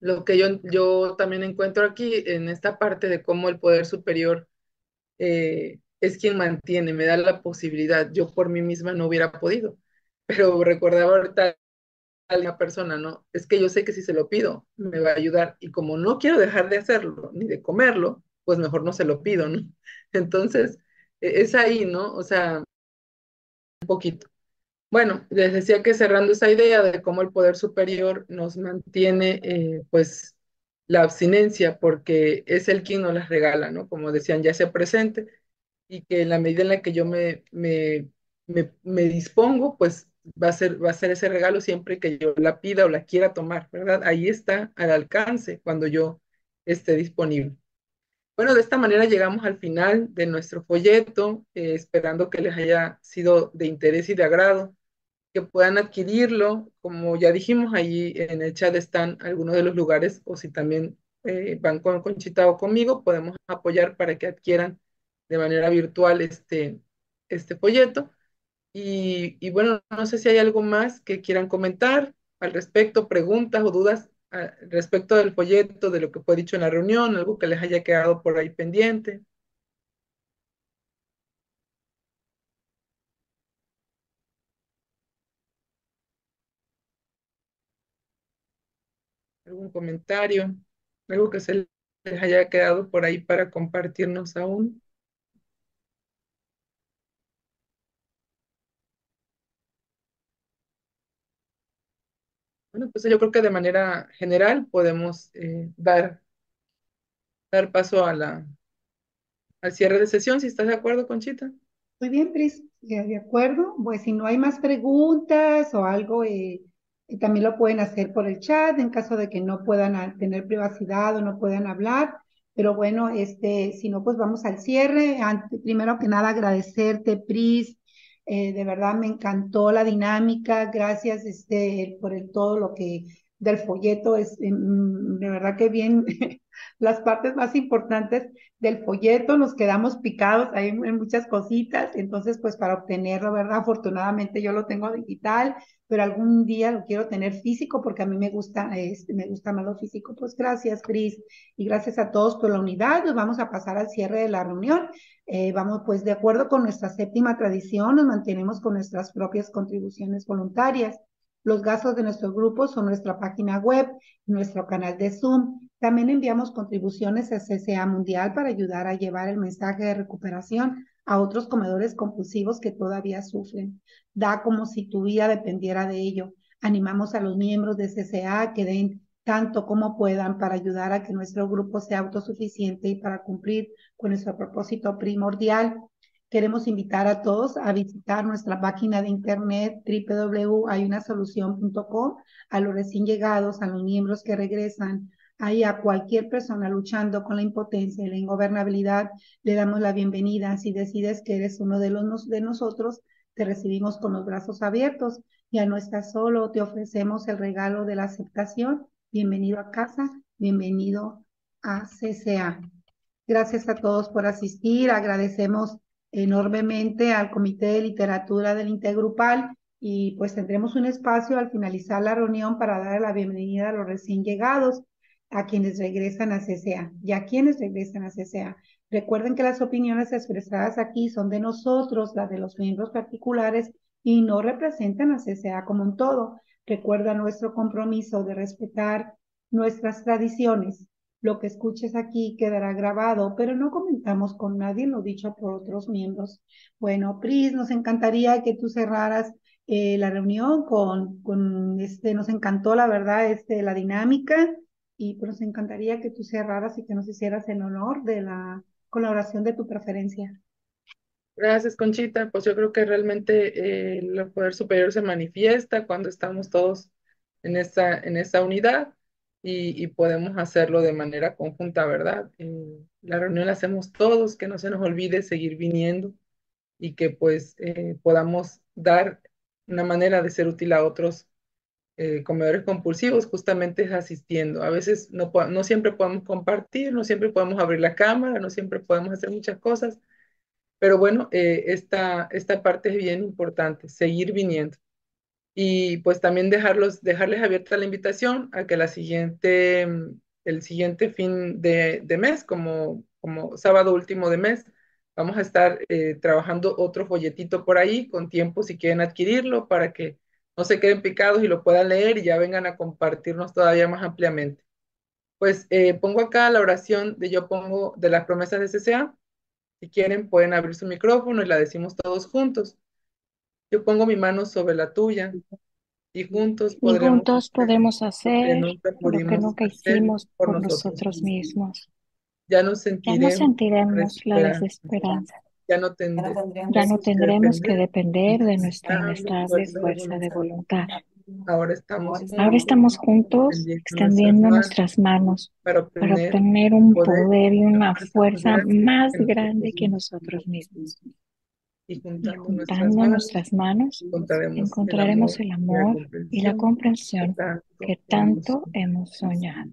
lo que yo, yo también encuentro aquí en esta parte de cómo el poder superior eh, es quien mantiene, me da la posibilidad. Yo por mí misma no hubiera podido, pero recordaba ahorita a una persona, ¿no? Es que yo sé que si se lo pido, me va a ayudar y como no quiero dejar de hacerlo ni de comerlo, pues mejor no se lo pido, ¿no? Entonces, e, es ahí, ¿no? O sea, un poquito. Bueno, les decía que cerrando esa idea de cómo el poder superior nos mantiene, eh, pues, la abstinencia, porque es el quien nos las regala, ¿no? Como decían, ya sea presente, y que en la medida en la que yo me, me, me, dispongo, pues va a, ser, va a ser ese regalo siempre que yo la pida o la quiera tomar, ¿verdad? Ahí está al alcance cuando yo esté disponible. Bueno, de esta manera llegamos al final de nuestro folleto, eh, esperando que les haya sido de interés y de agrado, que puedan adquirirlo. Como ya dijimos, allí en el chat están algunos de los lugares, o si también eh, van con Conchita o conmigo, podemos apoyar para que adquieran de manera virtual este, este folleto. Y, y bueno, no sé si hay algo más que quieran comentar al respecto, preguntas o dudas respecto del folleto, de lo que fue dicho en la reunión, algo que les haya quedado por ahí pendiente. ¿Algún comentario? ¿Algo que se les haya quedado por ahí para compartirnos aún? Bueno, pues yo creo que de manera general podemos eh, dar, dar paso a la, al cierre de sesión, si estás de acuerdo, Conchita. Muy bien, Pris, de acuerdo. Pues si no hay más preguntas o algo, eh, eh, también lo pueden hacer por el chat en caso de que no puedan tener privacidad o no puedan hablar. Pero bueno, este, si no, pues vamos al cierre. primero que nada, agradecerte, Pris, eh, de verdad me encantó la dinámica, gracias este, por el, todo lo que del folleto, es mm, de verdad que bien, las partes más importantes del folleto, nos quedamos picados ahí en muchas cositas, entonces pues para obtenerlo, ¿verdad? Afortunadamente yo lo tengo digital, pero algún día lo quiero tener físico porque a mí me gusta, este, me gusta más lo físico. Pues gracias, Cris, y gracias a todos por la unidad. Nos vamos a pasar al cierre de la reunión. Eh, vamos, pues de acuerdo con nuestra séptima tradición, nos mantenemos con nuestras propias contribuciones voluntarias. Los gastos de nuestro grupo son nuestra página web, nuestro canal de Zoom. También enviamos contribuciones a CCA Mundial para ayudar a llevar el mensaje de recuperación a otros comedores compulsivos que todavía sufren. Da como si tu vida dependiera de ello. Animamos a los miembros de CCA que den tanto como puedan para ayudar a que nuestro grupo sea autosuficiente y para cumplir con nuestro propósito primordial. Queremos invitar a todos a visitar nuestra página de internet www.hayunasolución.com, a los recién llegados, a los miembros que regresan, a cualquier persona luchando con la impotencia y la ingobernabilidad, le damos la bienvenida. Si decides que eres uno de, los, de nosotros, te recibimos con los brazos abiertos. Ya no estás solo, te ofrecemos el regalo de la aceptación bienvenido a casa, bienvenido a CCA. Gracias a todos por asistir, agradecemos enormemente al Comité de Literatura del Intergrupal y pues tendremos un espacio al finalizar la reunión para dar la bienvenida a los recién llegados, a quienes regresan a CCA y a quienes regresan a CCA. Recuerden que las opiniones expresadas aquí son de nosotros, las de los miembros particulares, y no representan a CCA como un todo. Recuerda nuestro compromiso de respetar nuestras tradiciones, lo que escuches aquí quedará grabado, pero no comentamos con nadie lo dicho por otros miembros. Bueno, Pris, nos encantaría que tú cerraras eh, la reunión con, con este, nos encantó la verdad, este, la dinámica y pues nos encantaría que tú cerraras y que nos hicieras el honor de la colaboración de tu preferencia. Gracias, Conchita. Pues yo creo que realmente eh, el poder superior se manifiesta cuando estamos todos en esa, en esa unidad y, podemos hacerlo de manera conjunta, ¿verdad? Eh, la reunión la hacemos todos, que no se nos olvide seguir viniendo y que pues eh, podamos dar una manera de ser útil a otros comedores compulsivos justamente es asistiendo. A veces no, no siempre podemos compartir, no siempre podemos abrir la cámara, no siempre podemos hacer muchas cosas, pero bueno, eh, esta, esta parte es bien importante, seguir viniendo. Y pues también dejarlos, dejarles abierta la invitación a que la siguiente, mm, el siguiente fin de, mes, como, como sábado último de mes, vamos a estar eh, trabajando otro folletito por ahí con tiempo si quieren adquirirlo para que no se queden picados y lo puedan leer y ya vengan a compartirnos todavía más ampliamente. Pues eh, pongo acá la oración de yo pongo de las promesas de CCA si quieren, pueden abrir su micrófono y la decimos todos juntos. Yo pongo mi mano sobre la tuya y juntos podremos, hacer lo que nunca hicimos por, nosotros, mismos. Ya no sentiremos, la desesperanza. Ya no, ya no tendremos que depender de nuestra inestable fuerza de voluntad. Ahora estamos, Ahora estamos juntos extendiendo nuestras manos para obtener, un poder y una fuerza más grande que nosotros mismos. Y juntando, nuestras, manos, encontraremos, el amor, y la comprensión que tanto hemos soñado.